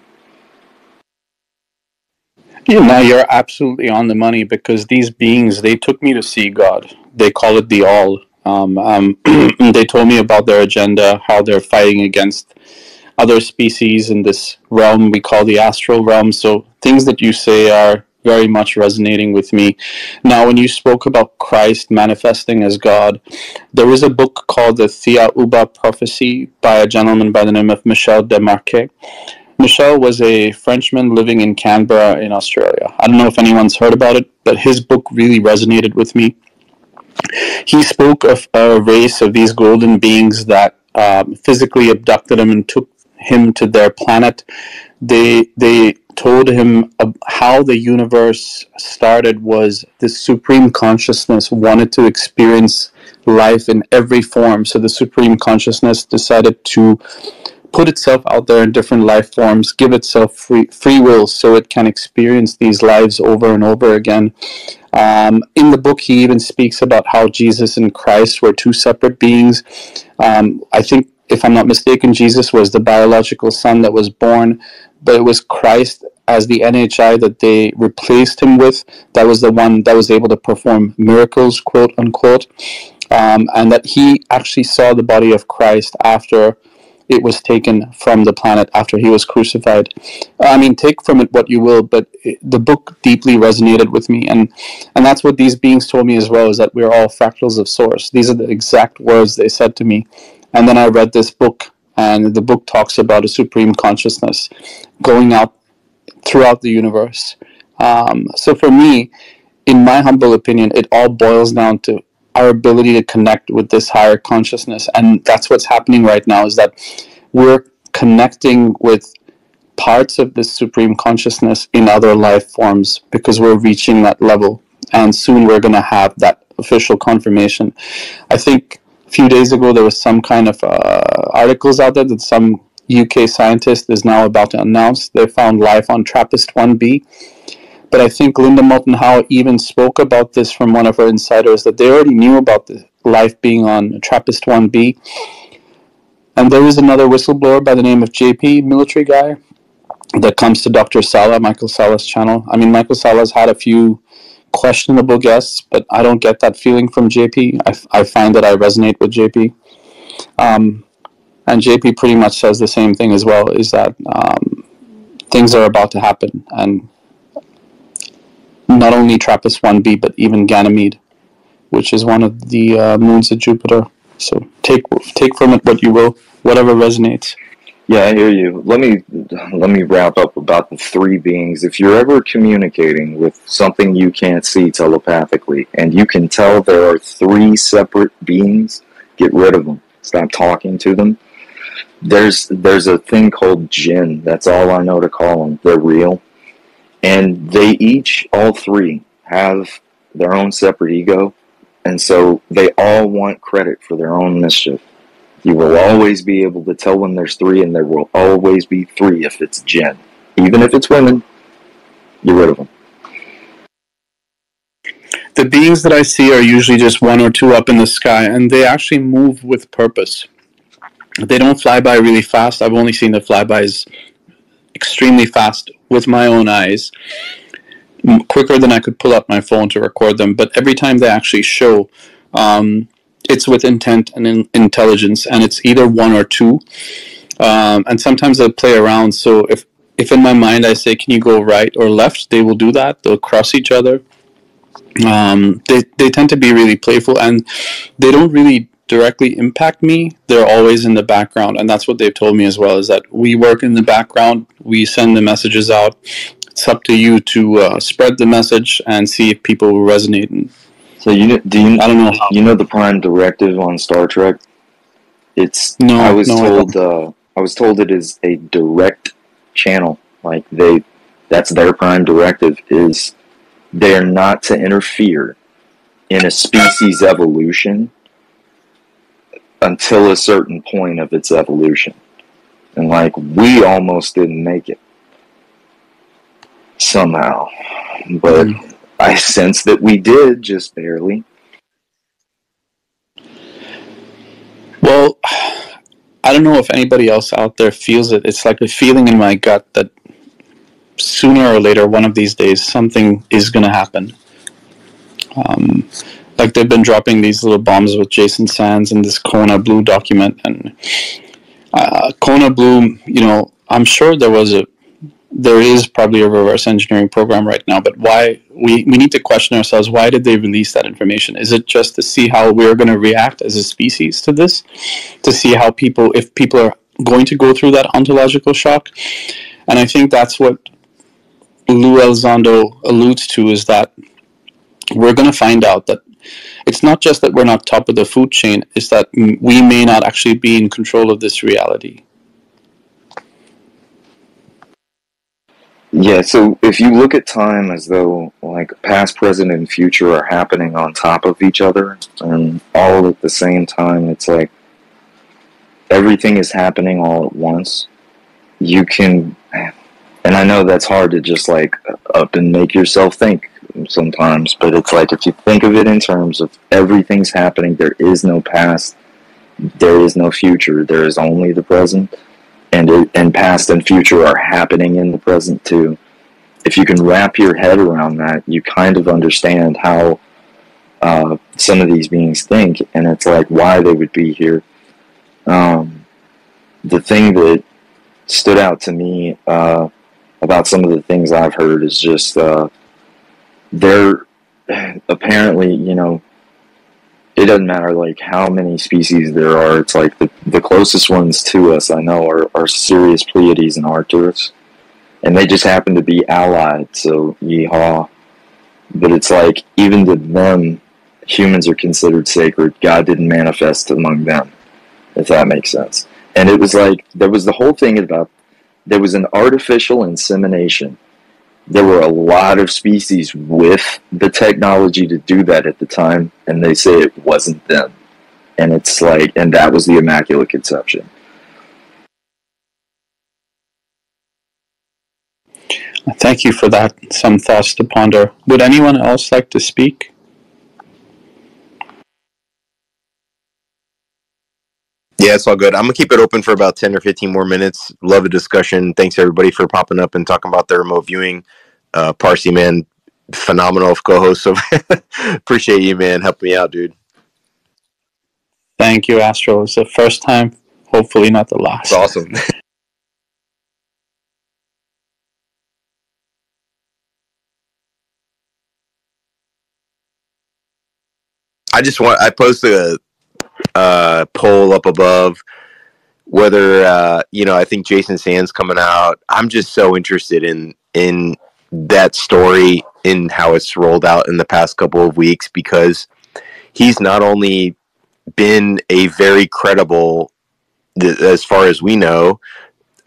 Yeah, now you're absolutely on the money because these beings they took me to see God. They call it the All. Um, um, they told me about their agenda, how they're fighting against other species in this realm we call the astral realm. So things that you say are very much resonating with me. Now, when you spoke about Christ manifesting as God, there is a book called the Thiaoouba Prophecy by a gentleman by the name of Michel Desmarquet. Michel was a Frenchman living in Canberra in Australia. I don't know if anyone's heard about it, but his book really resonated with me. He spoke of a race of these golden beings that um, physically abducted him and took him to their planet. They they told him how the universe started was this supreme consciousness wanted to experience life in every form. So the supreme consciousness decided to put itself out there in different life forms, give itself free, free will so it can experience these lives over and over again. Um, in the book, he even speaks about how Jesus and Christ were two separate beings. Um, I think, if I'm not mistaken, Jesus was the biological son that was born, but it was Christ as the NHI that they replaced him with. That was the one that was able to perform miracles, quote unquote. Um, and that he actually saw the body of Christ after it was taken from the planet after he was crucified. I mean, take from it what you will, but it, the book deeply resonated with me, and and that's what these beings told me as well is that we're all fractals of source. These are the exact words they said to me, and then I read this book, and the book talks about a supreme consciousness going out throughout the universe. Um, so for me, in my humble opinion, it all boils down to our ability to connect with this higher consciousness. And that's what's happening right now is that we're connecting with parts of this supreme consciousness in other life forms because we're reaching that level. And soon we're going to have that official confirmation. I think few days ago there was some kind of uh, articles out there that some uk scientist is now about to announce they found life on trappist 1b but I think Linda Moulton Howe even spoke about this from one of her insiders that they already knew about the life being on TRAPPIST 1B. And there is another whistleblower by the name of JP, military guy. that comes to Dr. Salla, Michael Salla's channel. I mean, Michael Salla's had a few questionable guests, but I don't get that feeling from JP. I, I find that I resonate with JP. Um, and JP pretty much says the same thing as well is that um, things are about to happen. And not only TRAPPIST 1b, but even Ganymede, which is one of the uh, moons of Jupiter. So take take from it what you will, whatever resonates. Yeah, I hear you. Let me let me wrap up about the three beings. If you're ever communicating with something you can't see telepathically, and you can tell there are three separate beings, get rid of them. Stop talking to them. There's there's a thing called jinn. That's all I know to call them. They're real, and they each, all three, have their own separate ego, and so they all want credit for their own mischief. You will always be able to tell when there's three, and there will always be three if it's jinn. Even if it's women, get rid of them. The beings that I see are usually just one or two up in the sky, and they actually move with purpose. They don't fly by really fast. I've only seen the flybys extremely fast with my own eyes, quicker than I could pull up my phone to record them. But every time they actually show, um, it's with intent and in intelligence, and it's either one or two. Um, and sometimes they'll play around. So if if in my mind I say, "Can you go right or left?" they will do that. They'll cross each other. Um, they they tend to be really playful, and they don't really directly impact me. They're always in the background, and that's what they've told me as well. Is that we work in the background, we send the messages out. It's up to you to uh, spread the message and see if people will resonate and so you know, do you? I don't know. You know the Prime Directive on Star Trek. It's. No, I was no, told. I, uh, I was told it is a direct channel. Like they, that's their Prime Directive. Is they are not to interfere in a species evolution until a certain point of its evolution. And like we almost didn't make it somehow, but. Mm-hmm I sense that we did just barely. Well, I don't know if anybody else out there feels it. It's like a feeling in my gut that sooner or later, one of these days, something is going to happen. Um, like they've been dropping these little bombs with Jason Sands and this Kona Blue document, and uh, Kona Blue, you know, I'm sure there was a there is probably a reverse engineering program right now, but why we, we need to question ourselves why did they release that information? Is it just to see how we're going to react as a species to this? To see how people, if people are going to go through that ontological shock? And I think that's what Lou Elizondo alludes to is that we're going to find out that it's not just that we're not top of the food chain, it's that we may not actually be in control of this reality. Yeah, so if you look at time as though like past, present, and future are happening on top of each other and all at the same time, it's like everything is happening all at once. You can, and I know that's hard to just like up and make yourself think sometimes, but it's like if you think of it in terms of everything's happening, there is no past, there is no future, there is only the present and and past and future are happening in the present too. If you can wrap your head around that, you kind of understand how uh, some of these beings think, and it's like why they would be here. Um, the thing that stood out to me uh, about some of the things I've heard is just uh, they're apparently, you know, it doesn't matter like how many species there are. It's like the, the closest ones to us I know are, are Sirius Pleiades and Arcturus. And they just happen to be allied, so yeehaw. But it's like even to them, humans are considered sacred. God didn't manifest among them, if that makes sense. And it was like there was the whole thing about there was an artificial insemination there were a lot of species with the technology to do that at the time, and they say it wasn't them. And it's like, and that was the Immaculate Conception. Thank you for that. Some thoughts to ponder. Would anyone else like to speak? Yeah, it's all good. I'm gonna keep it open for about ten or fifteen more minutes. Love the discussion. Thanks everybody for popping up and talking about the remote viewing. Uh, Parsi man, phenomenal co-host. So appreciate you, man. Help me out, dude. Thank you, Astro. It's the first time, hopefully not the last. It's awesome. I just want. I posted a uh, poll up above whether uh, you know. I think Jason Sands coming out. I'm just so interested in in that story in how it's rolled out in the past couple of weeks because he's not only been a very credible, as far as we know,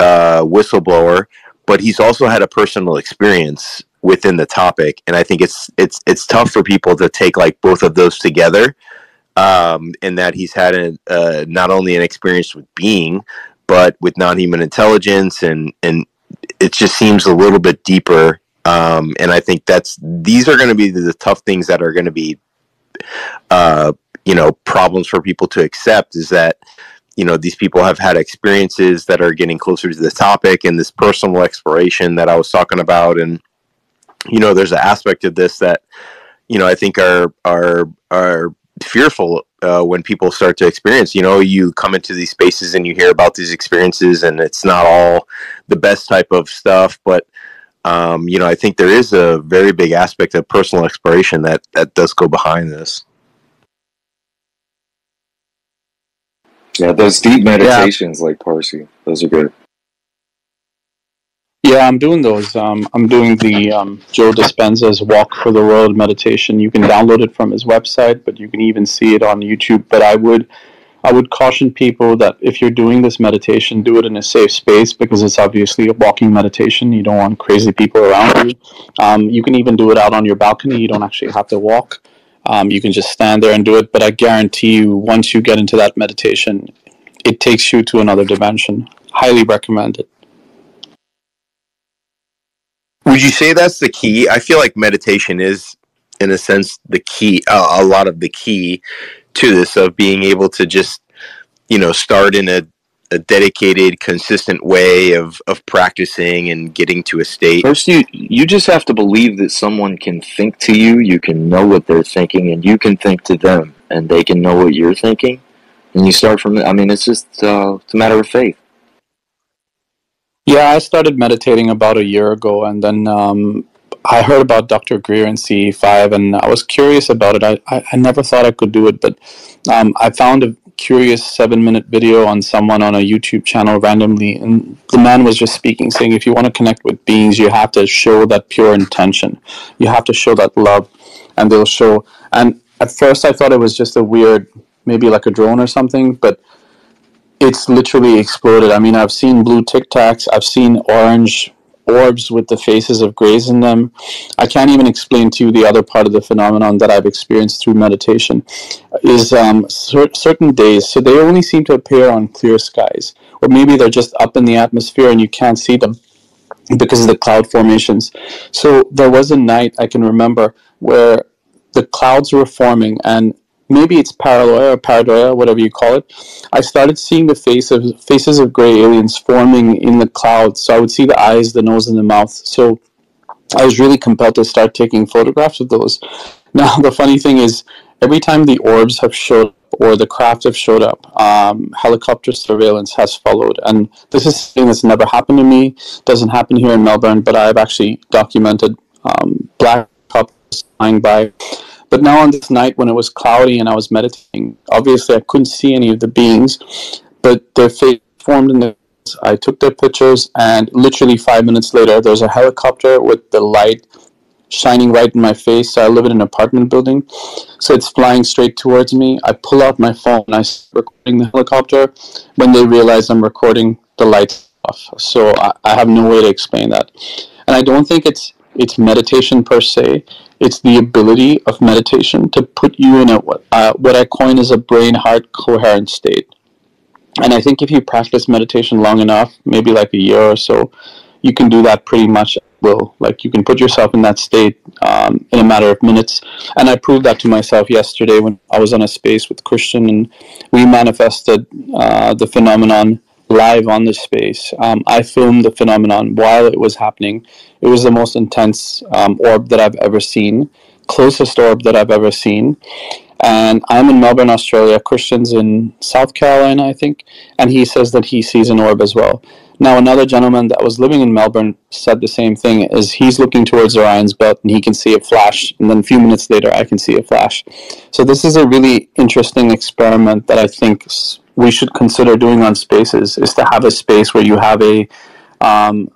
uh, whistleblower, but he's also had a personal experience within the topic, and I think it's it's it's tough for people to take like both of those together. Um, that he's had a, uh, not only an experience with being, but with non-human intelligence, and and it just seems a little bit deeper. Um, and I think that's these are going to be the tough things that are going to be, uh, you know, problems for people to accept. Is that you know these people have had experiences that are getting closer to the topic and this personal exploration that I was talking about, and you know, there's an aspect of this that you know I think are are are fearful uh, when people start to experience. You know, you come into these spaces and you hear about these experiences, and it's not all the best type of stuff, but um, you know, I think there is a very big aspect of personal exploration that that does go behind this. Yeah, those deep meditations like Parsi, those are good. Yeah, I'm doing those. Um, I'm doing the um, Joe Dispenza's Walk for the World meditation. You can download it from his website, but you can even see it on YouTube. But I would, I would caution people that if you're doing this meditation, do it in a safe space because it's obviously a walking meditation. You don't want crazy people around you. Um, you can even do it out on your balcony. You don't actually have to walk. Um, you can just stand there and do it. But I guarantee you, once you get into that meditation, it takes you to another dimension. Highly recommend it. Would you say that's the key? I feel like meditation is, in a sense, the key. Uh, a lot of the key to this of being able to just, you know, start in a, a dedicated, consistent way of of practicing and getting to a state. First, you you just have to believe that someone can think to you. You can know what they're thinking, and you can think to them, and they can know what you're thinking. And you start from. I mean, it's just uh, it's a matter of faith. Yeah, I started meditating about a year ago, and then um, I heard about Dr. Greer and CE5, and I was curious about it. I, I, I never thought I could do it, but um, I found a curious seven minute video on someone on a YouTube channel randomly, and the man was just speaking, saying if you want to connect with beings, you have to show that pure intention. You have to show that love, and they'll show. And at first, I thought it was just a weird, maybe like a drone or something, but it's literally exploded. I mean, I've seen blue Tic Tacs, I've seen orange orbs with the faces of grays in them. I can't even explain to you the other part of the phenomenon that I've experienced through meditation. Is um, cer- certain days, so they only seem to appear on clear skies, or maybe they're just up in the atmosphere and you can't see them because of the cloud formations. So there was a night I can remember where the clouds were forming and maybe it's paranoia or pareidolia, whatever you call it. I started seeing the face of faces of gray aliens forming in the clouds. So I would see the eyes, the nose, and the mouth. So I was really compelled to start taking photographs of those. Now the funny thing is, every time the orbs have showed up or the craft have showed up, um, helicopter surveillance has followed. And this is something that's never happened to me. Doesn't happen here in Melbourne, but I've actually documented um, black helicopters flying by. But now on this night when it was cloudy and I was meditating, obviously I couldn't see any of the beings, but their face formed in the. I took their pictures, and literally five minutes later, there's a helicopter with the light shining right in my face. So I live in an apartment building, so it's flying straight towards me. I pull out my phone I start recording the helicopter. When they realize I'm recording, the lights off. So I, I have no way to explain that, and I don't think it's it's meditation per se. It's the ability of meditation to put you in a uh, what I coin as a brain heart coherent state. And I think if you practice meditation long enough, maybe like a year or so, you can do that pretty much will. Like you can put yourself in that state um, in a matter of minutes. And I proved that to myself yesterday when I was on a space with Christian and we manifested uh, the phenomenon live on the space. Um, I filmed the phenomenon while it was happening. It was the most intense um, orb that I've ever seen, closest orb that I've ever seen and I'm in Melbourne, Australia. Christian's in South Carolina, I think, and he says that he sees an orb as well. Now, another gentleman that was living in Melbourne said the same thing. Is he's looking towards Orion's belt and he can see a flash, and then a few minutes later, I can see a flash. So this is a really interesting experiment that I think we should consider doing on spaces. Is to have a space where you have a, um,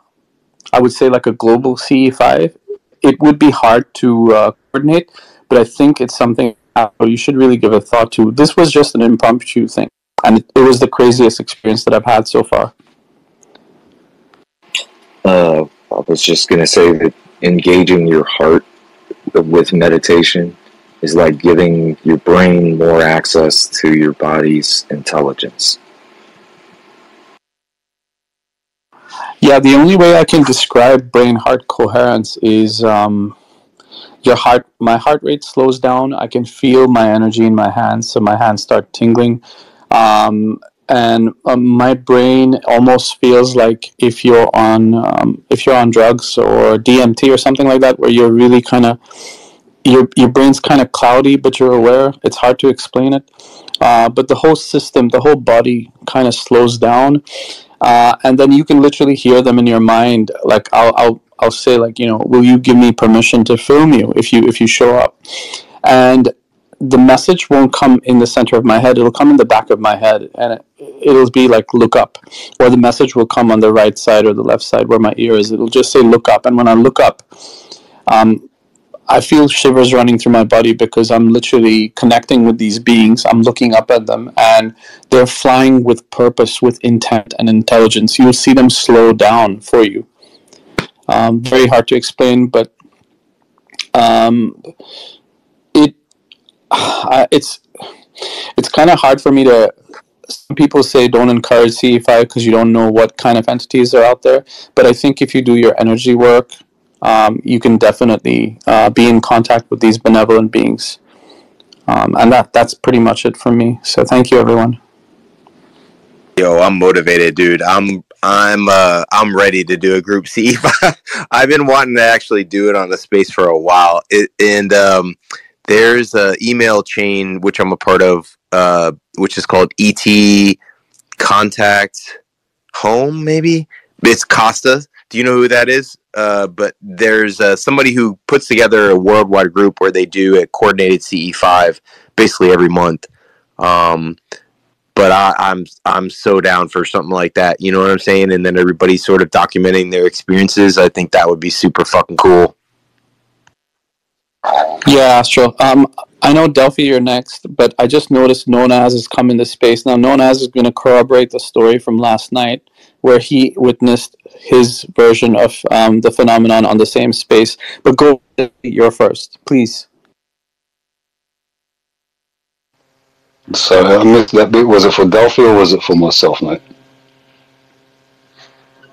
I would say like a global CE5. It would be hard to uh, coordinate, but I think it's something you should really give a thought to. This was just an impromptu thing, and it, was the craziest experience that I've had so far. Uh, I was just gonna say that engaging your heart with meditation is like giving your brain more access to your body's intelligence. Yeah, the only way I can describe brain heart coherence is um, your heart my heart rate slows down i can feel my energy in my hands so my hands start tingling um, and um, my brain almost feels like if you're on um, if you're on drugs or DMT or something like that, where you're really kind of your your brain's kind of cloudy, but you're aware. It's hard to explain it, uh, but the whole system, the whole body, kind of slows down, uh, and then you can literally hear them in your mind. Like I'll I'll I'll say like, you know, will you give me permission to film you if you if you show up? And the message won't come in the center of my head it'll come in the back of my head and it, will be like look up or the message will come on the right side or the left side where my ear is it'll just say look up and when i look up um, i feel shivers running through my body because i'm literally connecting with these beings i'm looking up at them and they're flying with purpose with intent and intelligence you'll see them slow down for you um, very hard to explain, but um, it uh, it's it's kind of hard for me to. Some people say don't encourage CE5 because you don't know what kind of entities are out there. But I think if you do your energy work, um, you can definitely uh, be in contact with these benevolent beings. Um, and that that's pretty much it for me. So thank you, everyone. Yo, I'm motivated, dude. I'm I'm uh I'm ready to do a group C. I've been wanting to actually do it on the space for a while. It, and um there's a email chain which I'm a part of uh which is called ET Contact Home maybe. It's Costa. Do you know who that is? Uh, but there's uh, somebody who puts together a worldwide group where they do a coordinated CE5 basically every month. Um, but I, I'm I'm so down for something like that. You know what I'm saying? And then everybody sort of documenting their experiences. I think that would be super fucking cool. Yeah, Astro. Um, I know Delphi, you're next, but I just noticed Nonaz is coming to space now. Nonaz is going to corroborate the story from last night, where he witnessed his version of um, the phenomenon on the same space. But go, you're first, please. Sorry, I missed that bit. Was it for Delphi or was it for myself, mate?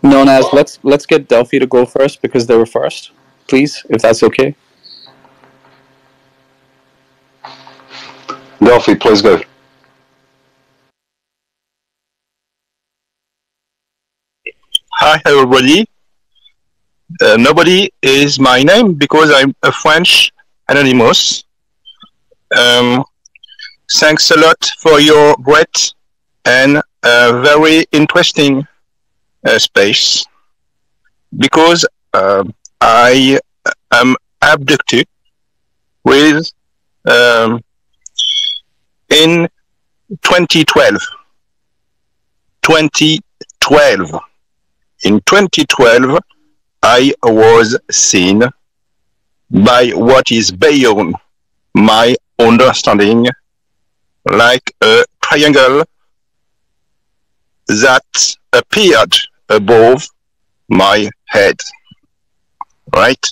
Nonaz let's let's get Delphi to go first because they were first, please, if that's okay. Delphi, please go. Hi, everybody. Uh, nobody is my name because I'm a French anonymous. Um, thanks a lot for your great and uh, very interesting uh, space because uh, I am abducted with um, in 2012 2012 in 2012 I was seen by what is beyond my understanding like a triangle that appeared above my head. Right?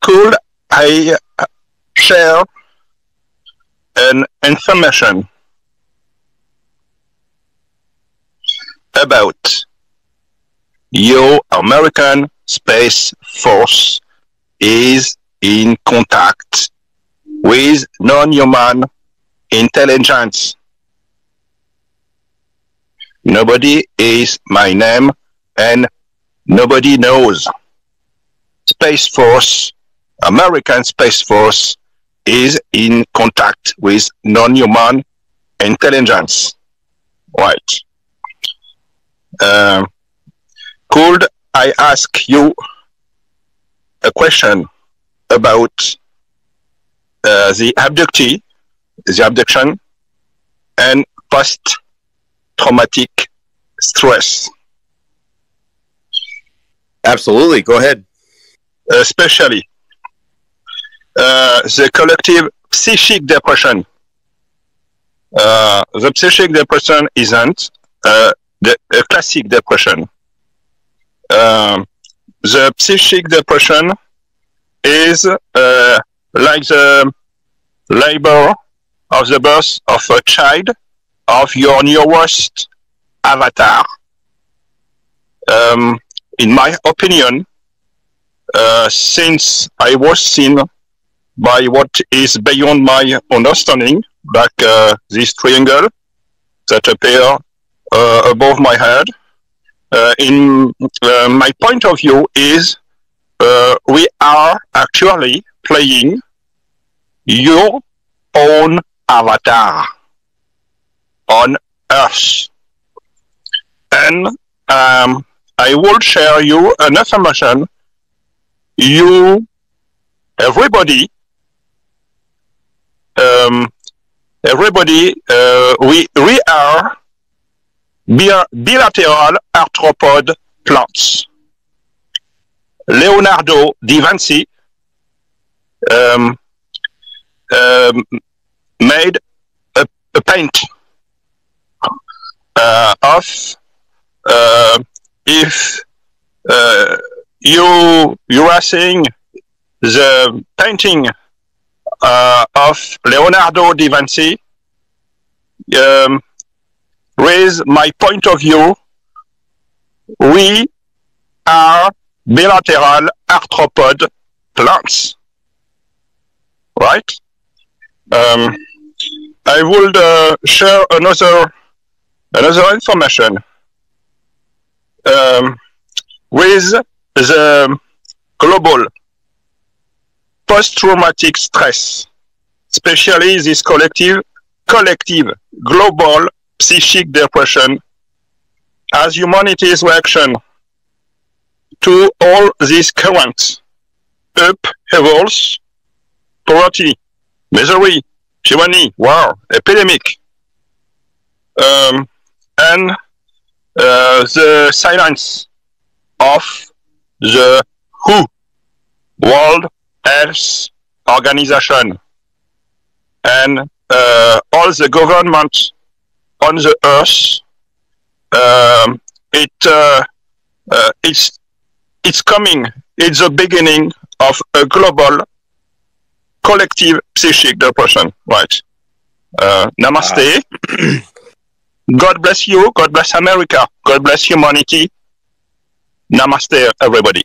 Could I share an information about your American Space Force is in contact with non-human intelligence. Nobody is my name and nobody knows. Space Force, American Space Force is in contact with non-human intelligence. Right. Um, could I ask you a question about uh, the abductee, the abduction, and post-traumatic stress? Absolutely. Go ahead. Especially uh, the collective psychic depression. Uh, the psychic depression isn't uh, the a classic depression. Um, the psychic depression is uh, like the labor of the birth of a child of your newest avatar. Um, in my opinion, uh, since I was seen by what is beyond my understanding, like uh, this triangle that appear above my head, uh, in uh, my point of view is uh, we are actually playing your own avatar on Earth. And um, I will share you an information. You, everybody, um, everybody, uh, we, we are bi- bilateral arthropod plants. Leonardo da Vinci um, um, made a, a paint uh, of uh, if uh, you you are seeing the painting uh, of Leonardo da Vinci um, with my point of view, we are bilateral arthropod plants. Right? Um, I would uh, share another another information um, with the global post-traumatic stress, especially this collective collective global psychic depression as humanity's reaction to all these currents, up, upheavals, poverty, misery, tyranny, war, epidemic, um, and uh, the silence of the WHO, World Health Organization, and uh, all the governments on the earth. Um, it uh, uh, it's it's coming. It's the beginning of a global collective psychic depression. Right. Uh, namaste. God bless you. God bless America. God bless humanity. Namaste, everybody.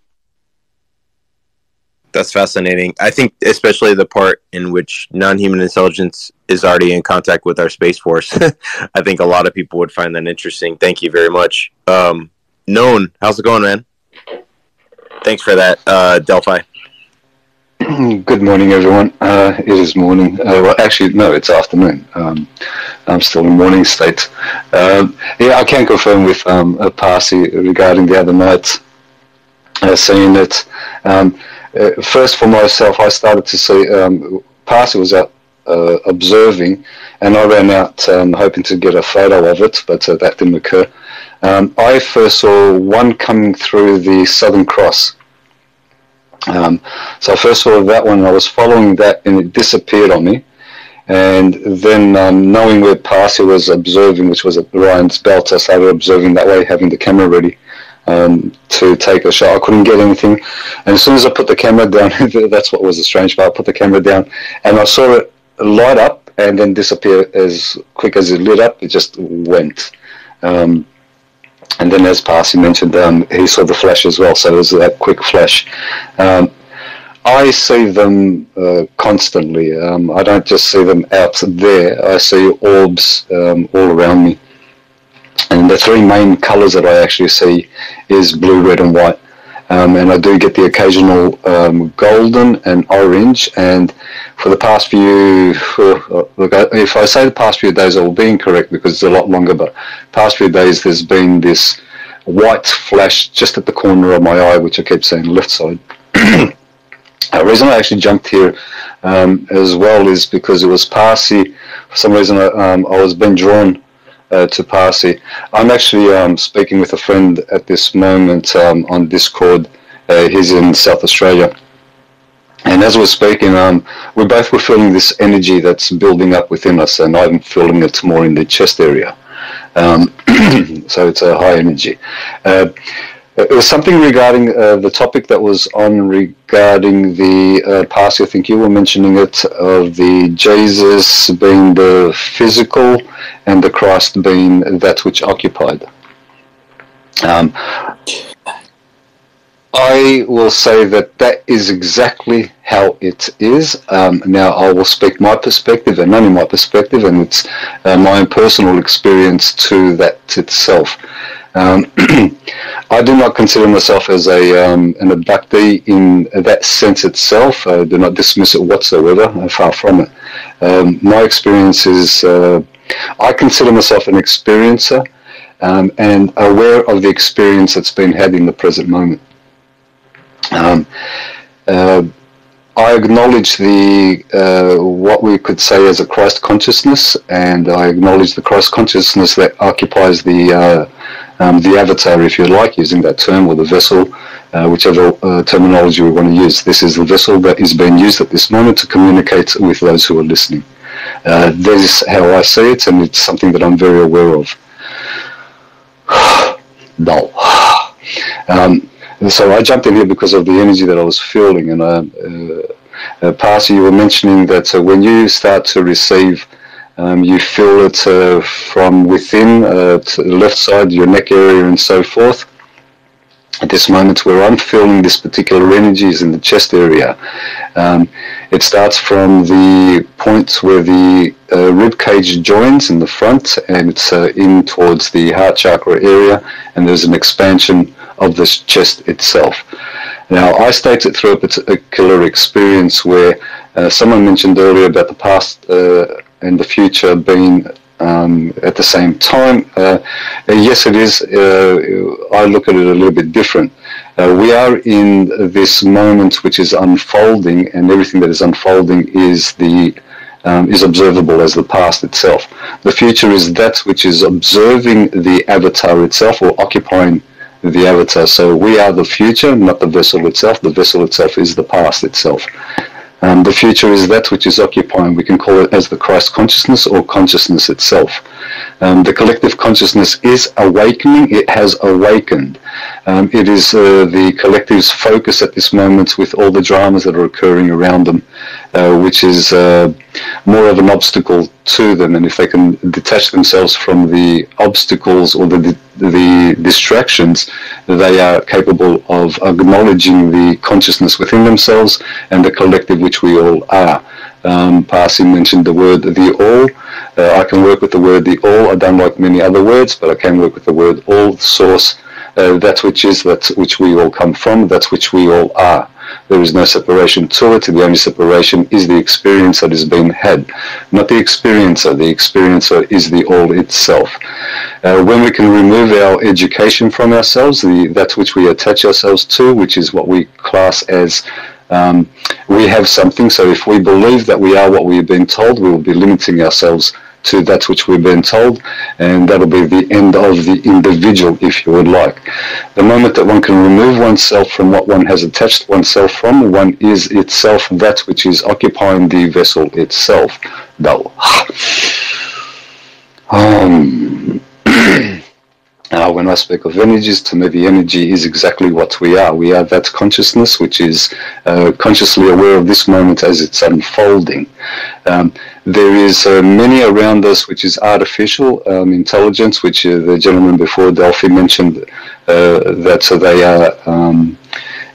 That's fascinating. I think especially the part in which non-human intelligence is already in contact with our space force. I think a lot of people would find that interesting. Thank you very much. Um, known, how's it going, man? Thanks for that, uh, Delphi. Good morning, everyone. Uh, it is morning. Uh, well, actually, no, it's afternoon. Um, I'm still in morning state. Um, yeah, I can confirm with um, a Parsi regarding the other night, uh, saying that um, uh, first for myself, I started to see um, Parsi was out uh, observing, and I ran out um, hoping to get a photo of it, but uh, that didn't occur. Um, I first saw one coming through the Southern Cross. Um, so I first saw that one, and I was following that, and it disappeared on me. And then, um, knowing where Parsi was observing, which was at Orion's belt, I started observing that way, having the camera ready um, to take a shot. I couldn't get anything. And as soon as I put the camera down, that's what was the strange part. I put the camera down, and I saw it light up and then disappear as quick as it lit up. It just went. Um, and then, as Parsi mentioned, um, he saw the flash as well. So it was that quick flash. Um, I see them uh, constantly. Um, I don't just see them out there. I see orbs um, all around me. And the three main colours that I actually see is blue, red, and white. Um, and I do get the occasional um, golden and orange. And for the past few, look, if I say the past few days, I will be incorrect because it's a lot longer. But past few days, there's been this white flash just at the corner of my eye, which I keep saying left side. The reason I actually jumped here um, as well is because it was Parsi. For some reason, I, um, I was being drawn uh, to Parsi. I'm actually um, speaking with a friend at this moment um, on Discord. Uh, he's in South Australia. And as we're speaking, um, we both were feeling this energy that's building up within us, and I'm feeling it more in the chest area. Um, so it's a high energy. Uh, it was something regarding uh, the topic that was on regarding the uh, past. I think you were mentioning it of the Jesus being the physical and the Christ being that which occupied. Um, I will say that that is exactly how it is. Um, now, I will speak my perspective and only my perspective, and it's uh, my own personal experience to that itself. Um, I do not consider myself as a um, an abductee in that sense itself. I do not dismiss it whatsoever. I'm far from it. Um, my experience is uh, I consider myself an experiencer um, and aware of the experience that's been had in the present moment. Um, uh, I acknowledge the uh, what we could say as a Christ consciousness, and I acknowledge the Christ consciousness that occupies the uh, um, the avatar, if you like, using that term, or the vessel, uh, whichever uh, terminology we want to use. This is the vessel that is being used at this moment to communicate with those who are listening. Uh, that is how I see it, and it's something that I'm very aware of. Dull. Um, so I jumped in here because of the energy that I was feeling, and uh, uh, Parsi, you were mentioning that uh, when you start to receive um, you feel it uh, from within, uh, to the left side, your neck area, and so forth. At this moment where I'm feeling this particular energy is in the chest area. Um, it starts from the point where the uh, rib cage joins in the front, and it's uh, in towards the heart chakra area, and there's an expansion of this chest itself. Now, I state it through a particular experience where uh, someone mentioned earlier about the past uh, and the future being um, at the same time. Uh, yes, it is. Uh, I look at it a little bit different. Uh, we are in this moment which is unfolding, and everything that is unfolding is the um, is observable as the past itself. The future is that which is observing the avatar itself or occupying the avatar. So we are the future, not the vessel itself. The vessel itself is the past itself. Um, the future is that which is occupying. We can call it as the Christ consciousness or consciousness itself. Um, the collective consciousness is awakening. It has awakened. Um, it is uh, the collective's focus at this moment with all the dramas that are occurring around them, uh, which is uh, more of an obstacle to them. And if they can detach themselves from the obstacles or the, the distractions, they are capable of acknowledging the consciousness within themselves and the collective which we all are. Um, Parsi mentioned the word the all. Uh, I can work with the word the all. I don't like many other words, but I can work with the word all source. Uh, that which is, that which we all come from, that which we all are. There is no separation to it. The only separation is the experience that is being had, not the experiencer. The experiencer is the all itself. Uh, when we can remove our education from ourselves, the, that which we attach ourselves to, which is what we class as um, we have something. So if we believe that we are what we have been told, we will be limiting ourselves to that which we've been told, and that'll be the end of the individual, if you would like. The moment that one can remove oneself from what one has attached oneself from, one is itself that which is occupying the vessel itself. Though. Um, Uh, when I speak of energies, to me, the energy is exactly what we are. We are that consciousness which is uh, consciously aware of this moment as it's unfolding. Um, there is uh, many around us which is artificial um, intelligence, which uh, the gentleman before Delphi mentioned uh, that they are. Um,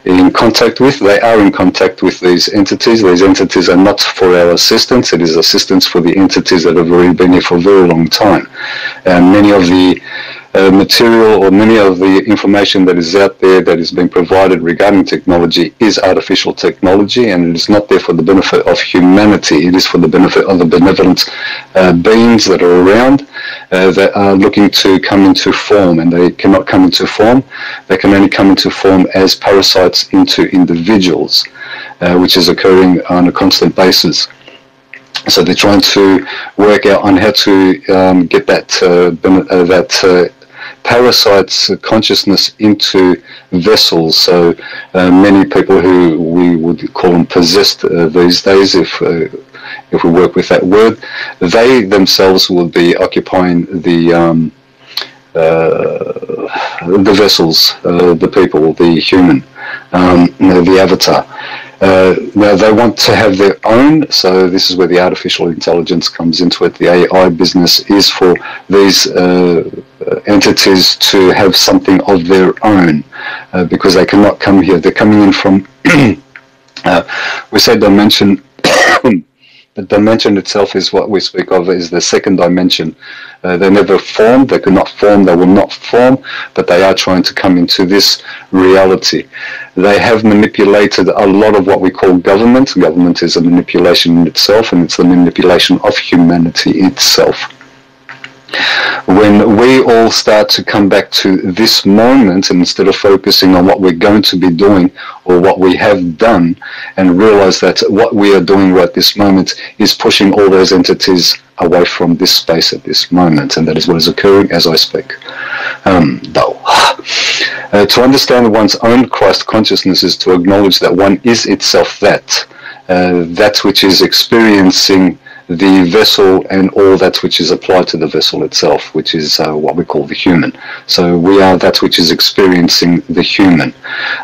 in contact with. They are in contact with these entities. These entities are not for our assistance. It is assistance for the entities that have already been here for a very long time. And many of the uh, material or many of the information that is out there that is being provided regarding technology is artificial technology and it is not there for the benefit of humanity. It is for the benefit of the benevolent uh, beings that are around uh, that are looking to come into form and they cannot come into form. They can only come into form as parasites into individuals, uh, which is occurring on a constant basis. So they're trying to work out on how to um, get that uh, uh, that uh, parasites consciousness into vessels. So uh, many people who we would call them possessed uh, these days, if uh, if we work with that word, they themselves will be occupying the um, the vessels, the people, the human, um, the avatar. Uh, now they want to have their own, so this is where the artificial intelligence comes into it. The AI business is for these uh, entities to have something of their own uh, because they cannot come here. They're coming in from, uh, we say dimension the dimension itself is what we speak of is the second dimension. Uh, they never formed, they could not form, they will not form, but they are trying to come into this reality. They have manipulated a lot of what we call government. Government is a manipulation in itself, and it's the manipulation of humanity itself when we all start to come back to this moment and instead of focusing on what we're going to be doing or what we have done and realize that what we are doing right this moment is pushing all those entities away from this space at this moment and that is what is occurring as I speak. Um, uh, to understand one's own Christ consciousness is to acknowledge that one is itself that, uh, that which is experiencing the vessel and all that which is applied to the vessel itself, which is uh, what we call the human. So we are that which is experiencing the human.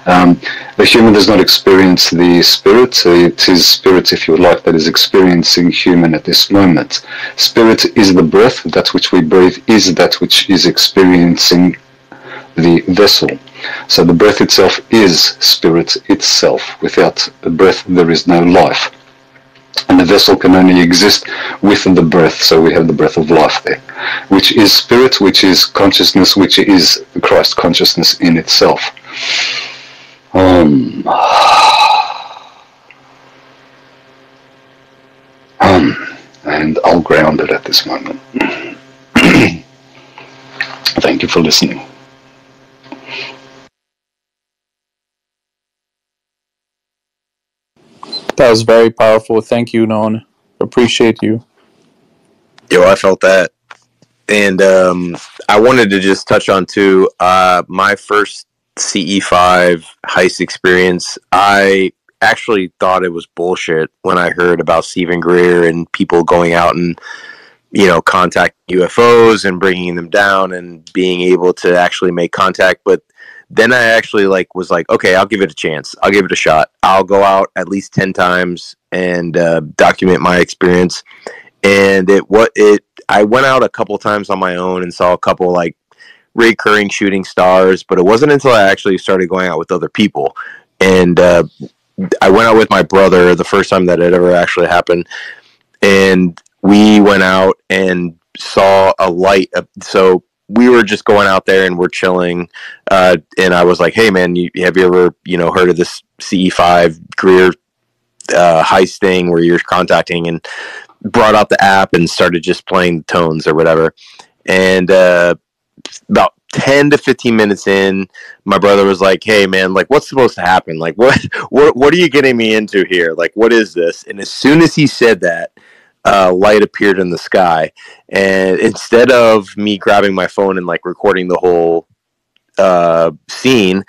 Um, the human does not experience the spirit. It is spirit, if you like, that is experiencing human at this moment. Spirit is the breath. That which we breathe is that which is experiencing the vessel. So the breath itself is spirit itself. Without breath, there is no life and the vessel can only exist within the breath so we have the breath of life there which is spirit which is consciousness which is christ consciousness in itself. Um, um, and i'll ground it at this moment. Thank you for listening That was very powerful. Thank you, Non. Appreciate you. Yo, I felt that. And um, I wanted to just touch on too. Uh, my first CE5 heist experience, I actually thought it was bullshit when I heard about Steven Greer and people going out and you know contact UFOs and bringing them down and being able to actually make contact. But then I actually like was like, okay, I'll give it a chance. I'll give it a shot. I'll go out at least ten times and uh, document my experience. And it what it I went out a couple times on my own and saw a couple like recurring shooting stars, but it wasn't until I actually started going out with other people. And uh, I went out with my brother the first time that it ever actually happened, and we went out and saw a light. So we were just going out there and we're chilling. Uh, and I was like, "Hey, man, you, have you ever you know heard of this CE5 Greer uh, heist thing where you're contacting?" And brought out the app and started just playing the tones or whatever. And uh, about 10 to 15 minutes in my brother was like hey man like what's supposed to happen like what what what are you getting me into here like what is this and as soon as he said that uh, light appeared in the sky, and instead of me grabbing my phone and like recording the whole uh, scene,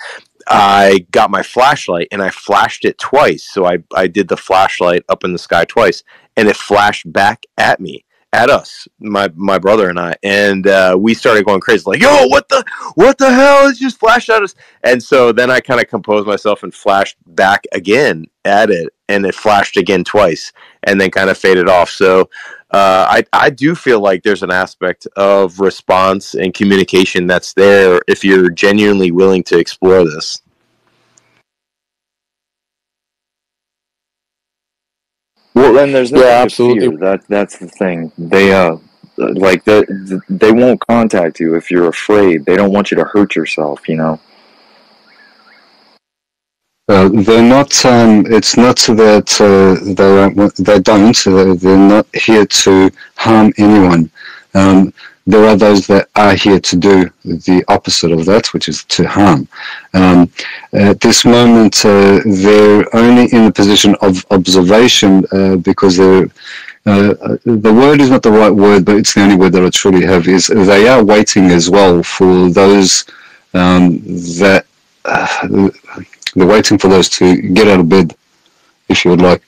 I got my flashlight and I flashed it twice. So I I did the flashlight up in the sky twice, and it flashed back at me. at us, my my brother and I, and uh, we started going crazy, like, "Yo, what the what the hell? It just flashed at us!" And so then I kind of composed myself and flashed back again at it, and it flashed again twice, and then kind of faded off. So uh, I I do feel like there's an aspect of response and communication that's there if you're genuinely willing to explore this. Well, then there's no Yeah, fear. absolutely. That that's the thing. They uh like the, they won't contact you if you're afraid. They don't want you to hurt yourself. You know. Uh, they're not. Um, it's not that uh, they they don't. Uh, they're not here to harm anyone. Um, there are those that are here to do the opposite of that, which is to harm. Um, at this moment, uh, they're only in the position of observation uh, because they're. The word is not the right word, but it's the only word that I truly have. Is they are waiting as well for those um, that they're waiting for those to get out of bed, if you would like.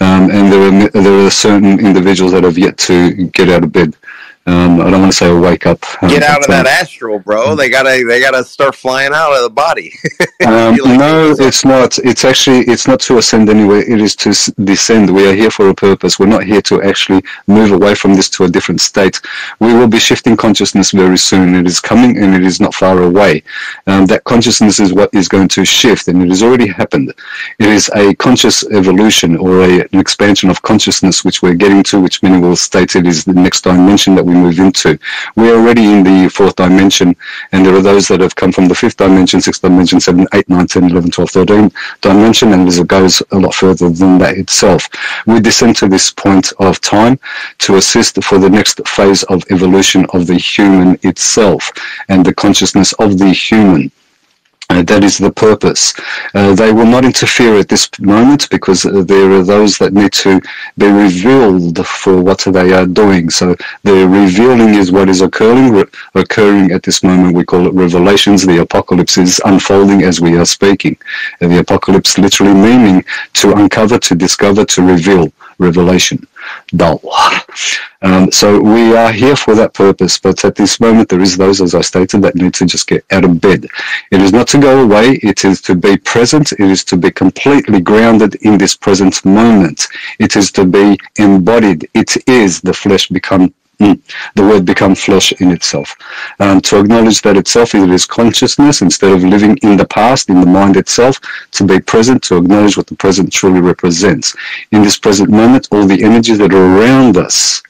Um, and there are there are certain individuals that have yet to get out of bed. Um, I don't want to say wake up. um, Get out of that astral, bro. They gotta they gotta start flying out of the body. Um, like no, it's not. It's actually it's not to ascend anywhere. It is to s- descend. We are here for a purpose. We're not here to actually move away from this to a different state. We will be shifting consciousness very soon. It is coming and it is not far away. Um, that consciousness is what is going to shift, and it has already happened. It is a conscious evolution or a, an expansion of consciousness, which we're getting to, which many will state it is the next dimension that we move into. We're already in the fourth dimension, and there are those that have come from the fifth dimension, sixth dimension, seven, eight, nine, 10, 11, 12, 13 dimension, and it goes a lot further than that itself. We descend to this point of time to assist for the next phase of evolution of the human itself and the consciousness of the human. Uh, that is the purpose. Uh, they will not interfere at this moment because uh, there are those that need to be revealed for what they are doing. So the revealing is what is occurring. Re- occurring at this moment, we call it revelations. The apocalypse is unfolding as we are speaking. And the apocalypse literally meaning to uncover, to discover, to reveal. Revelation. Dull. Um, so we are here for that purpose, but at this moment there is those, as I stated, that need to just get out of bed. It is not to go away, it is to be present, it is to be completely grounded in this present moment. It is to be embodied. It is the flesh become mm, the word become flesh in itself. Um, to acknowledge that itself is consciousness instead of living in the past, in the mind itself, to be present, to acknowledge what the present truly represents. In this present moment, all the energies that are around us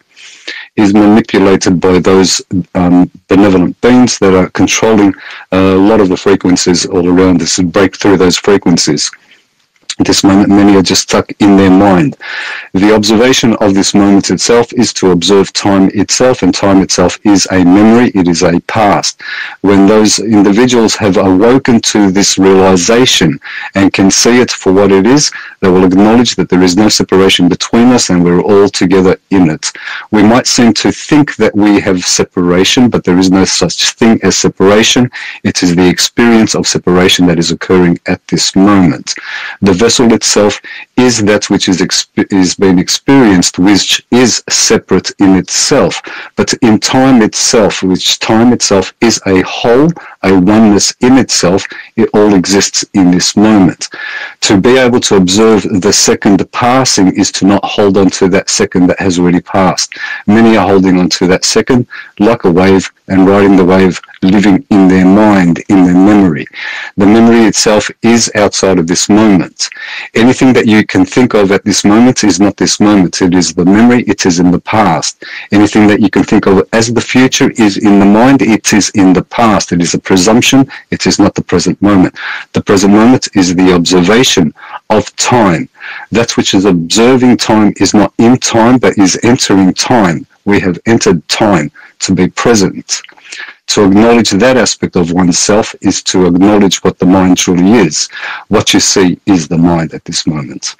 is manipulated by those um, benevolent beings that are controlling a lot of the frequencies all around us and break through those frequencies. This moment, many are just stuck in their mind. The observation of this moment itself is to observe time itself, and time itself is a memory, it is a past. When those individuals have awoken to this realization and can see it for what it is, they will acknowledge that there is no separation between us and we're all together in it. We might seem to think that we have separation, but there is no such thing as separation. It is the experience of separation that is occurring at this moment. The vessel itself is that which is, is being experienced, which is separate in itself. But in time itself, which time itself is a whole, a oneness in itself, it all exists in this moment. To be able to observe the second passing is to not hold on to that second that has already passed. Many are holding on to that second like a wave and riding the wave, living in their mind, in their memory. The memory itself is outside of this moment. Anything that you can think of at this moment is not this moment. It is the memory, it is in the past. Anything that you can think of as the future is in the mind, it is in the past. It is a presumption, it is not the present moment. The present moment is the observation of time. That which is observing time is not in time, but is entering time. We have entered time to be present. To acknowledge that aspect of oneself is to acknowledge what the mind truly is. What you see is the mind at this moment.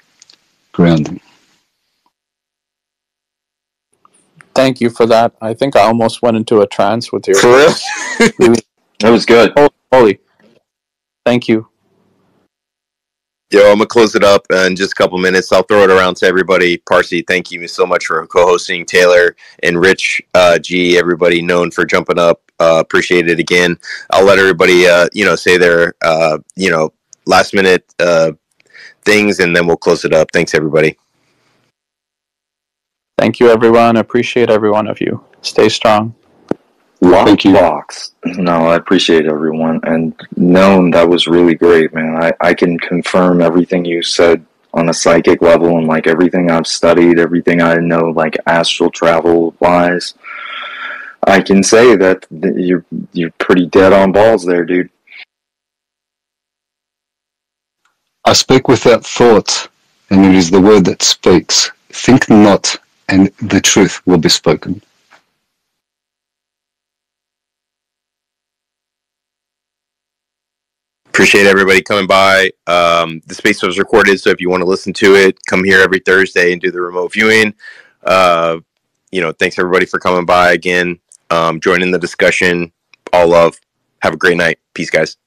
Grounding. Thank you for that. I think I almost went into a trance with your. For real? That was good. holy. Thank you. Yo, I'm gonna close it up in just a couple minutes. I'll throw it around to everybody. Parsi, thank you so much for co-hosting. Taylor and Rich uh, G, everybody known for jumping up. Uh, appreciate it again. I'll let everybody, uh, you know, say their, uh, you know, last minute uh, things, and then we'll close it up. Thanks, everybody. Thank you, everyone. Appreciate every one of you. Stay strong. Lockbox. No, I appreciate everyone. And known that was really great, man. I, I can confirm everything you said on a psychic level and like everything I've studied, everything I know, like astral travel wise. I can say that you're you're pretty dead on balls there, dude. I speak without thought, and it is the word that speaks. Think not, and the truth will be spoken. Appreciate everybody coming by. Um, the space was recorded, so if you want to listen to it, come here every Thursday and do the remote viewing. Uh, you know, thanks everybody for coming by again, um, joining the discussion. All love. Have a great night. Peace, guys.